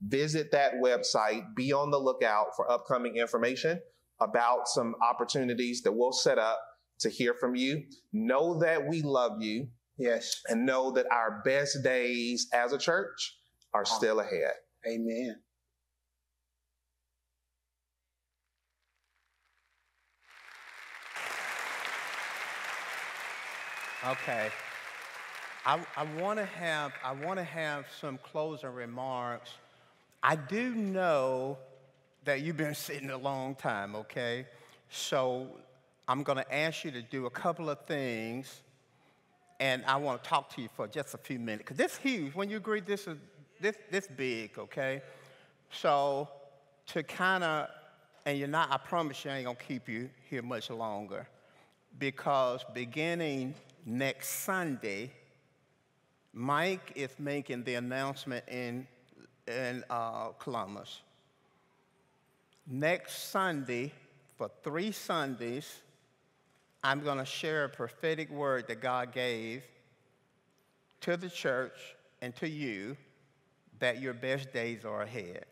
Visit that website. Be on the lookout for upcoming information about some opportunities that we'll set up to hear from you. Know that we love you. Yes. And know that our best days as a church are still ahead. Amen. Okay. I, I want to have I want to have some closing remarks. I do know that you've been sitting a long time, okay? So I'm going to ask you to do a couple of things, and I want to talk to you for just a few minutes. Because this is huge. When you agree, this is this, this big, okay? So to kind of, and you're not, I promise you I ain't to keep you here much longer. Because beginning next Sunday, Mike is making the announcement in, in uh, Columbus next Sunday, for three Sundays, I'm going to share a prophetic word that God gave to the church and to you that your best days are ahead.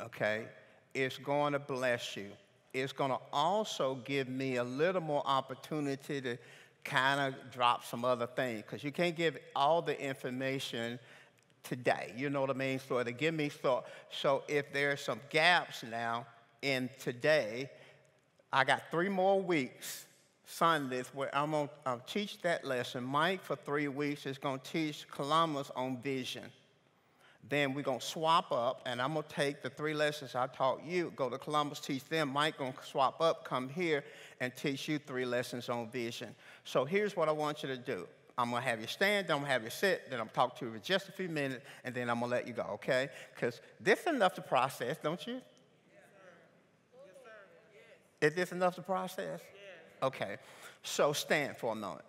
Okay? It's going to bless you. It's going to also give me a little more opportunity to kind of drop some other things because you can't give all the information today. You know what I mean? So to give me thought. So if there's some gaps now, in today, I got three more weeks, Sundays, where I'm going to teach that lesson. Mike, for three weeks, is going to teach Columbus on vision. Then we're going to swap up, and I'm going to take the three lessons I taught you, go to Columbus, teach them. Mike going to swap up, come here, and teach you three lessons on vision. So here's what I want you to do. I'm gonna have you stand, then I'm gonna have you sit, then I'm gonna talk to you for just a few minutes, and then I'm gonna let you go, okay? Because this is enough to process, don't you? Is this enough to process? Okay. So stand for a moment.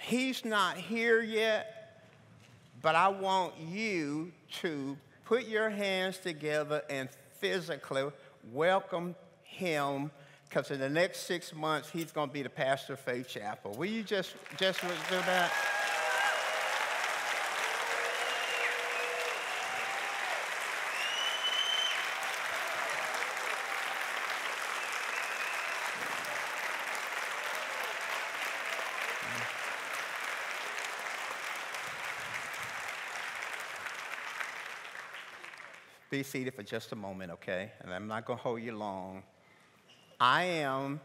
He's not here yet, but I want you to put your hands together and physically welcome him because in the next six months he's going to be the pastor of Faith Chapel. Will you just just do that? Be seated for just a moment, okay? And I'm not going to hold you long. I am,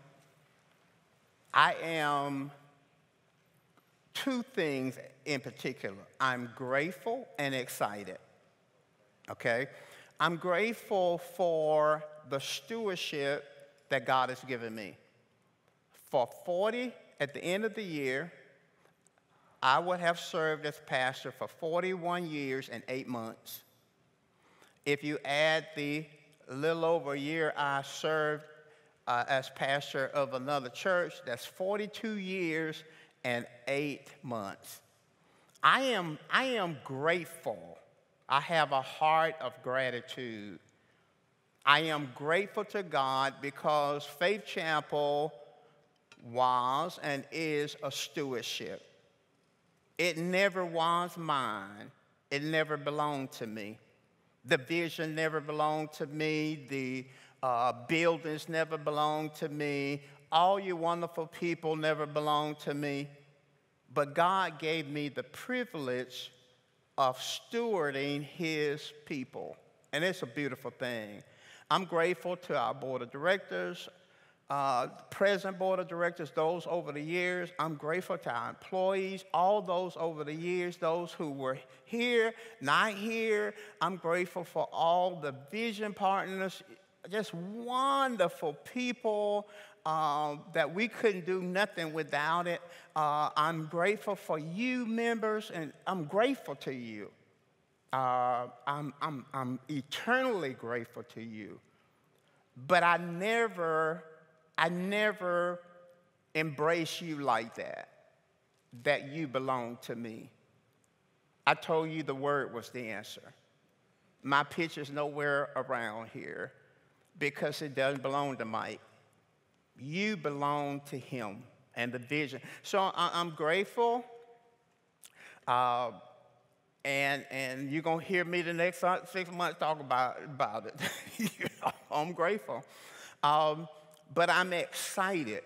I am two things in particular. I'm grateful and excited, okay? I'm grateful for the stewardship that God has given me. For 40, at the end of the year, I would have served as pastor for 41 years and eight months. If you add the little over a year I served uh, as pastor of another church, that's 42 years and eight months. I am, I am grateful I have a heart of gratitude. I am grateful to God because Faith Chapel was and is a stewardship. It never was mine, it never belonged to me. The vision never belonged to me, the uh, buildings never belonged to me, all you wonderful people never belonged to me. But God gave me the privilege of stewarding His people. And it's a beautiful thing. I'm grateful to our board of directors, uh, present board of directors, those over the years. I'm grateful to our employees, all those over the years, those who were here, not here. I'm grateful for all the vision partners, just wonderful people uh, that we couldn't do nothing without it. Uh, I'm grateful for you, members, and I'm grateful to you. Uh, I'm, I'm, I'm eternally grateful to you. But I never, I never embrace you like that, that you belong to me. I told you the word was the answer. My picture's nowhere around here because it doesn't belong to Mike. You belong to him and the vision. So I'm grateful. Uh, and, and you're going to hear me the next six months talk about, about it. you know, I'm grateful. Um, but I'm excited.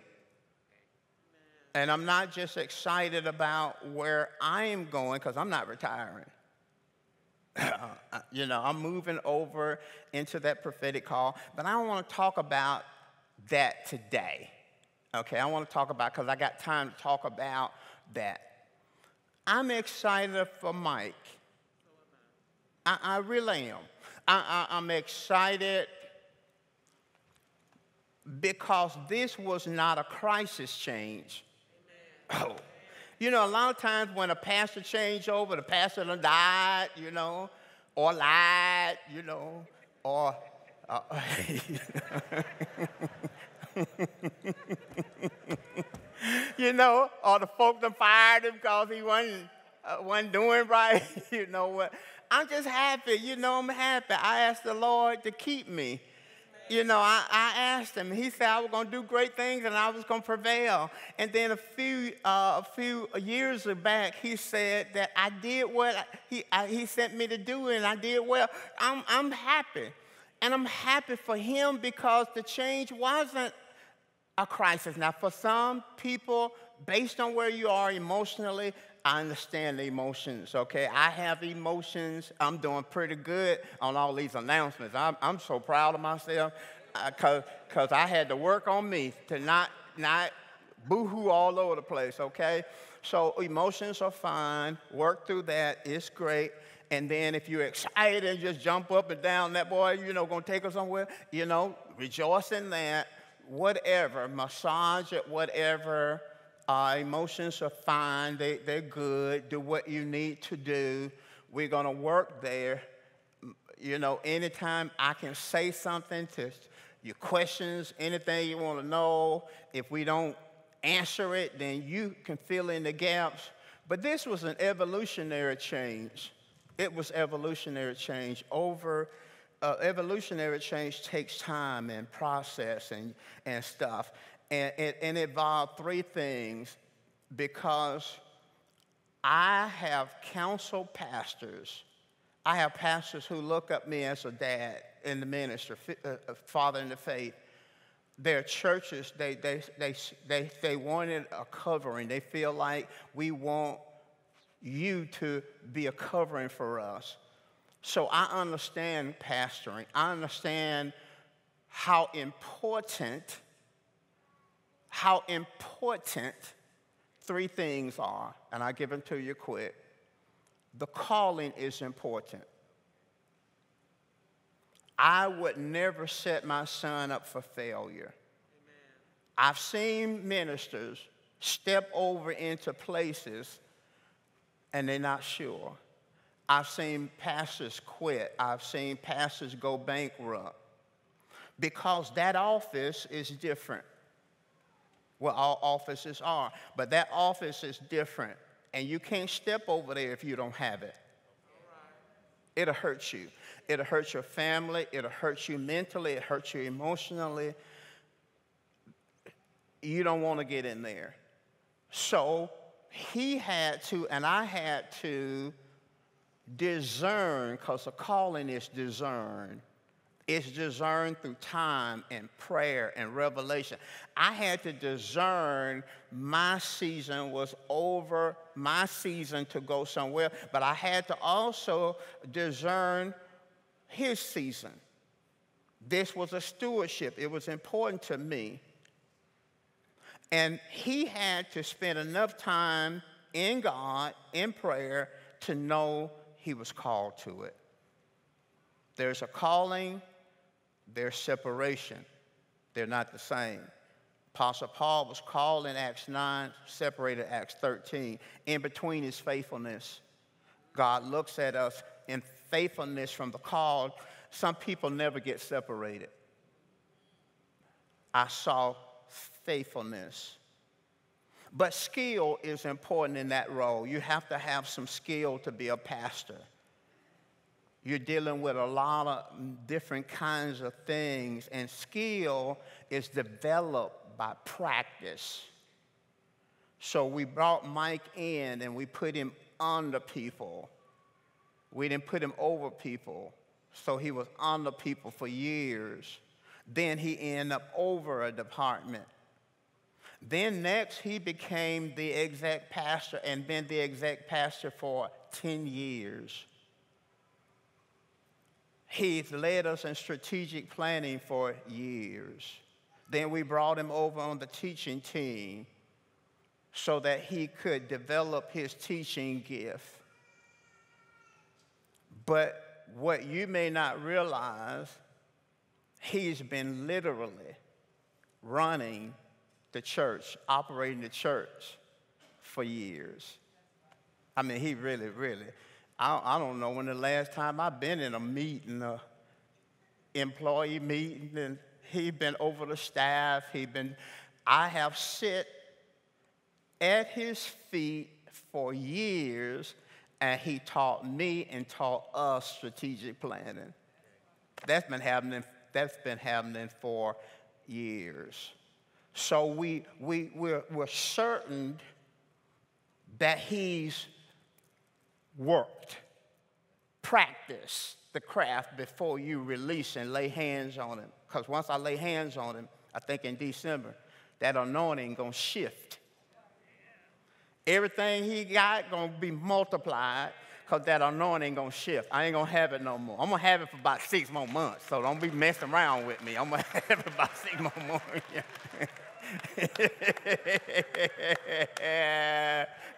And I'm not just excited about where I am going, because I'm not retiring. You know, I'm moving over into that prophetic call, but I don't want to talk about that today. Okay, I want to talk about, because I got time to talk about that. I'm excited for Mike. I, I really am. I, I, I'm excited because this was not a crisis change. Oh. You know, a lot of times when a pastor changed over, the pastor died, you know, or lied, you know, or uh, you know, or the folk that fired him because he wasn't, uh, wasn't doing right. you know what? I'm just happy. You know, I'm happy. I asked the Lord to keep me. You know, I, I asked him. He said I was going to do great things and I was going to prevail. And then a few uh, a few years back, he said that I did what he I, he sent me to do, and I did well. I'm I'm happy, and I'm happy for him because the change wasn't a crisis. Now, for some people, based on where you are emotionally, I understand the emotions, okay? I have emotions. I'm doing pretty good on all these announcements. I'm, I'm so proud of myself because uh, I had to work on me to not, not boohoo all over the place, okay? So emotions are fine. Work through that. It's great. And then if you're excited and just jump up and down, that boy, you know, gonna take us somewhere, you know, rejoice in that. Whatever, massage it, whatever uh, emotions are fine, they, they're good. Do what you need to do. We're going to work there. You know, anytime I can say something to your questions, anything you want to know, if we don't answer it, then you can fill in the gaps. But this was an evolutionary change. It was evolutionary change over. Uh, evolutionary change takes time and process and, and stuff. And, it, and it involved three things because I have counseled pastors. I have pastors who look at me as a dad in the ministry, a uh, uh, father in the faith. Their churches, they, they, they, they, they wanted a covering. They feel like we want you to be a covering for us. So I understand pastoring. I understand how important how important three things are, and I give them to you quick. The calling is important. I would never set my son up for failure. Amen. I've seen ministers step over into places and they're not sure. I've seen pastors quit. I've seen pastors go bankrupt because that office is different where all offices are. But that office is different, and you can't step over there if you don't have it. It'll hurt you. It'll hurt your family. It'll hurt you mentally. It hurts you emotionally. You don't want to get in there. So he had to, and I had to discern, because a calling is discern. It's discerned through time and prayer and revelation. I had to discern my season was over, my season to go somewhere, but I had to also discern his season. This was a stewardship, it was important to me. And he had to spend enough time in God, in prayer, to know he was called to it. There's a calling, there's separation. They're not the same. Apostle Paul was called in Acts 9, separated Acts 13. In between his faithfulness, God looks at us in faithfulness from the call. Some people never get separated. I saw faithfulness. But skill is important in that role. You have to have some skill to be a pastor. You're dealing with a lot of different kinds of things, and skill is developed by practice. So we brought Mike in and we put him under people. We didn't put him over people. So he was under people for years. Then he ended up over a department. Then next, he became the exec pastor and been the exec pastor for 10 years. He's led us in strategic planning for years. Then we brought him over on the teaching team so that he could develop his teaching gift. But what you may not realize, he's been literally running the church, operating the church for years. I mean, he really, really. I, I don't know when the last time I've been in a meeting, a employee meeting, and he been over the staff. He been. I have sit at his feet for years, and he taught me and taught us strategic planning. That's been happening. That's been happening for years. So we, we, we're, we're certain that he's worked, Practice the craft before you release and lay hands on him. Because once I lay hands on him, I think in December, that anointing gonna shift. Everything he got gonna be multiplied because that anointing gonna shift. I ain't gonna have it no more. I'm gonna have it for about six more months. So don't be messing around with me. I'm gonna have it about six more months.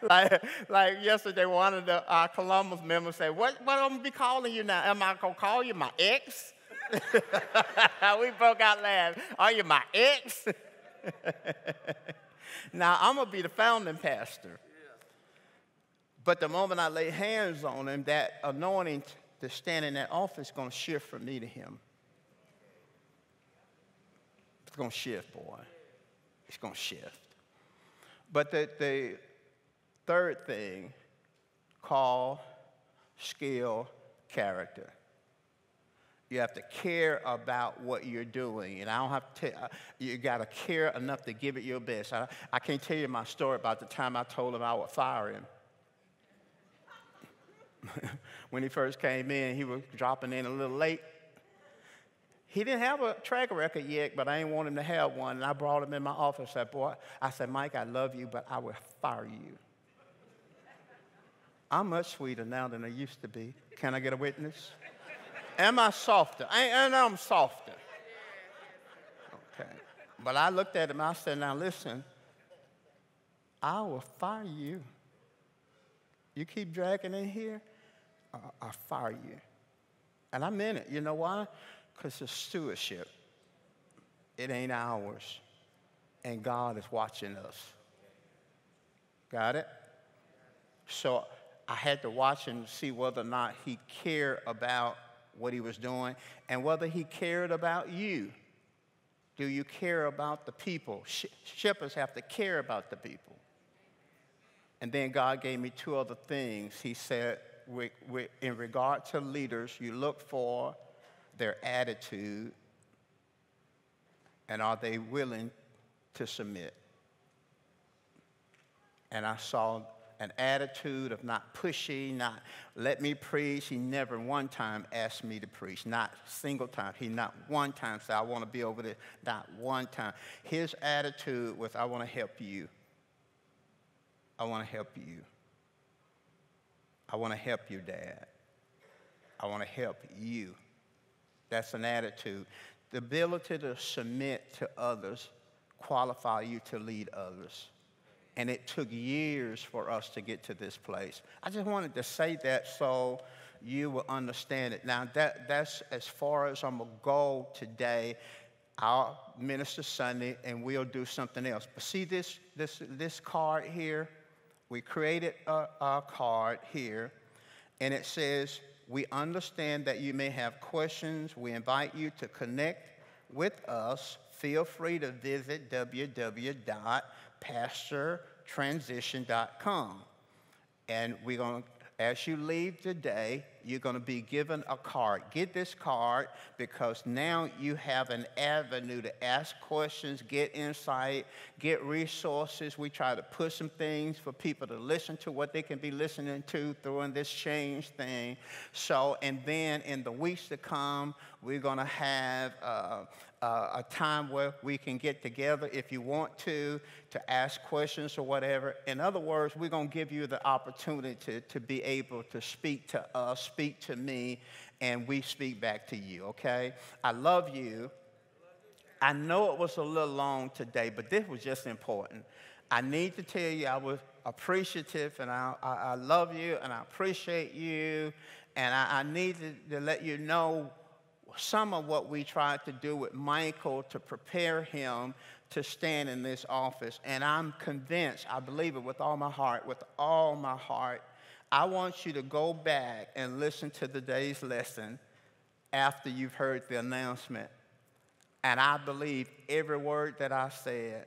like, like yesterday, one of the uh, Columbus members said, what, what am I be calling you now? Am I going to call you my ex? we broke out laughing. Are you my ex? now, I'm going to be the founding pastor. But the moment I lay hands on him, that anointing to stand in that office is going to shift from me to him. It's going to shift, boy it's going to shift. But the, the third thing, call, skill, character. You have to care about what you're doing. And I don't have to, tell, uh, you got to care enough to give it your best. I, I can't tell you my story about the time I told him I would fire him. when he first came in, he was dropping in a little late. He didn't have a track record yet, but I didn't want him to have one. And I brought him in my office. I said, Boy, I said, Mike, I love you, but I will fire you. I'm much sweeter now than I used to be. Can I get a witness? Am I softer? I, and I'm softer. Okay. But I looked at him, I said, Now listen, I will fire you. You keep dragging in here, I'll fire you. And I meant it. You know why? Because it's stewardship. It ain't ours. And God is watching us. Got it? So I had to watch and see whether or not he cared about what he was doing and whether he cared about you. Do you care about the people? Shepherds have to care about the people. And then God gave me two other things. He said, in regard to leaders, you look for their attitude and are they willing to submit? And I saw an attitude of not pushy, not let me preach. He never one time asked me to preach, not single time. He not one time said, I want to be over there, not one time. His attitude was, I want to help you. I want to help you. I want to help you, Dad. I want to help you. That's an attitude. The ability to submit to others qualify you to lead others. And it took years for us to get to this place. I just wanted to say that so you will understand it. Now, that, that's as far as I'm going to go today. I'll minister Sunday and we'll do something else. But see this, this, this card here? We created a, a card here, and it says, We understand that you may have questions. We invite you to connect with us. Feel free to visit www.pastortransition.com. And we're going to as you leave today, you're going to be given a card. Get this card because now you have an avenue to ask questions, get insight, get resources. We try to put some things for people to listen to what they can be listening to during this change thing. So, and then in the weeks to come, we're going to have uh, uh, a time where we can get together if you want to, to ask questions or whatever. In other words, we're going to give you the opportunity to, to be able to speak to us, speak to me, and we speak back to you, okay? I love you. I know it was a little long today, but this was just important. I need to tell you I was appreciative and I, I, I love you and I appreciate you. And I, I need to, to let you know some of what we tried to do with Michael to prepare him to stand in this office. And I'm convinced, I believe it with all my heart, with all my heart. I want you to go back and listen to the day's lesson after you've heard the announcement. And I believe every word that I said,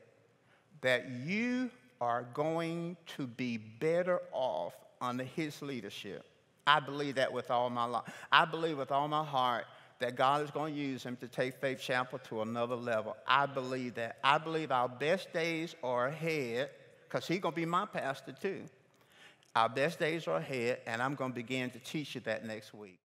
that you are going to be better off under his leadership. I believe that with all my life. I believe with all my heart that God is going to use him to take Faith Chapel to another level. I believe that. I believe our best days are ahead because he's going to be my pastor too. Our best days are ahead, and I'm going to begin to teach you that next week.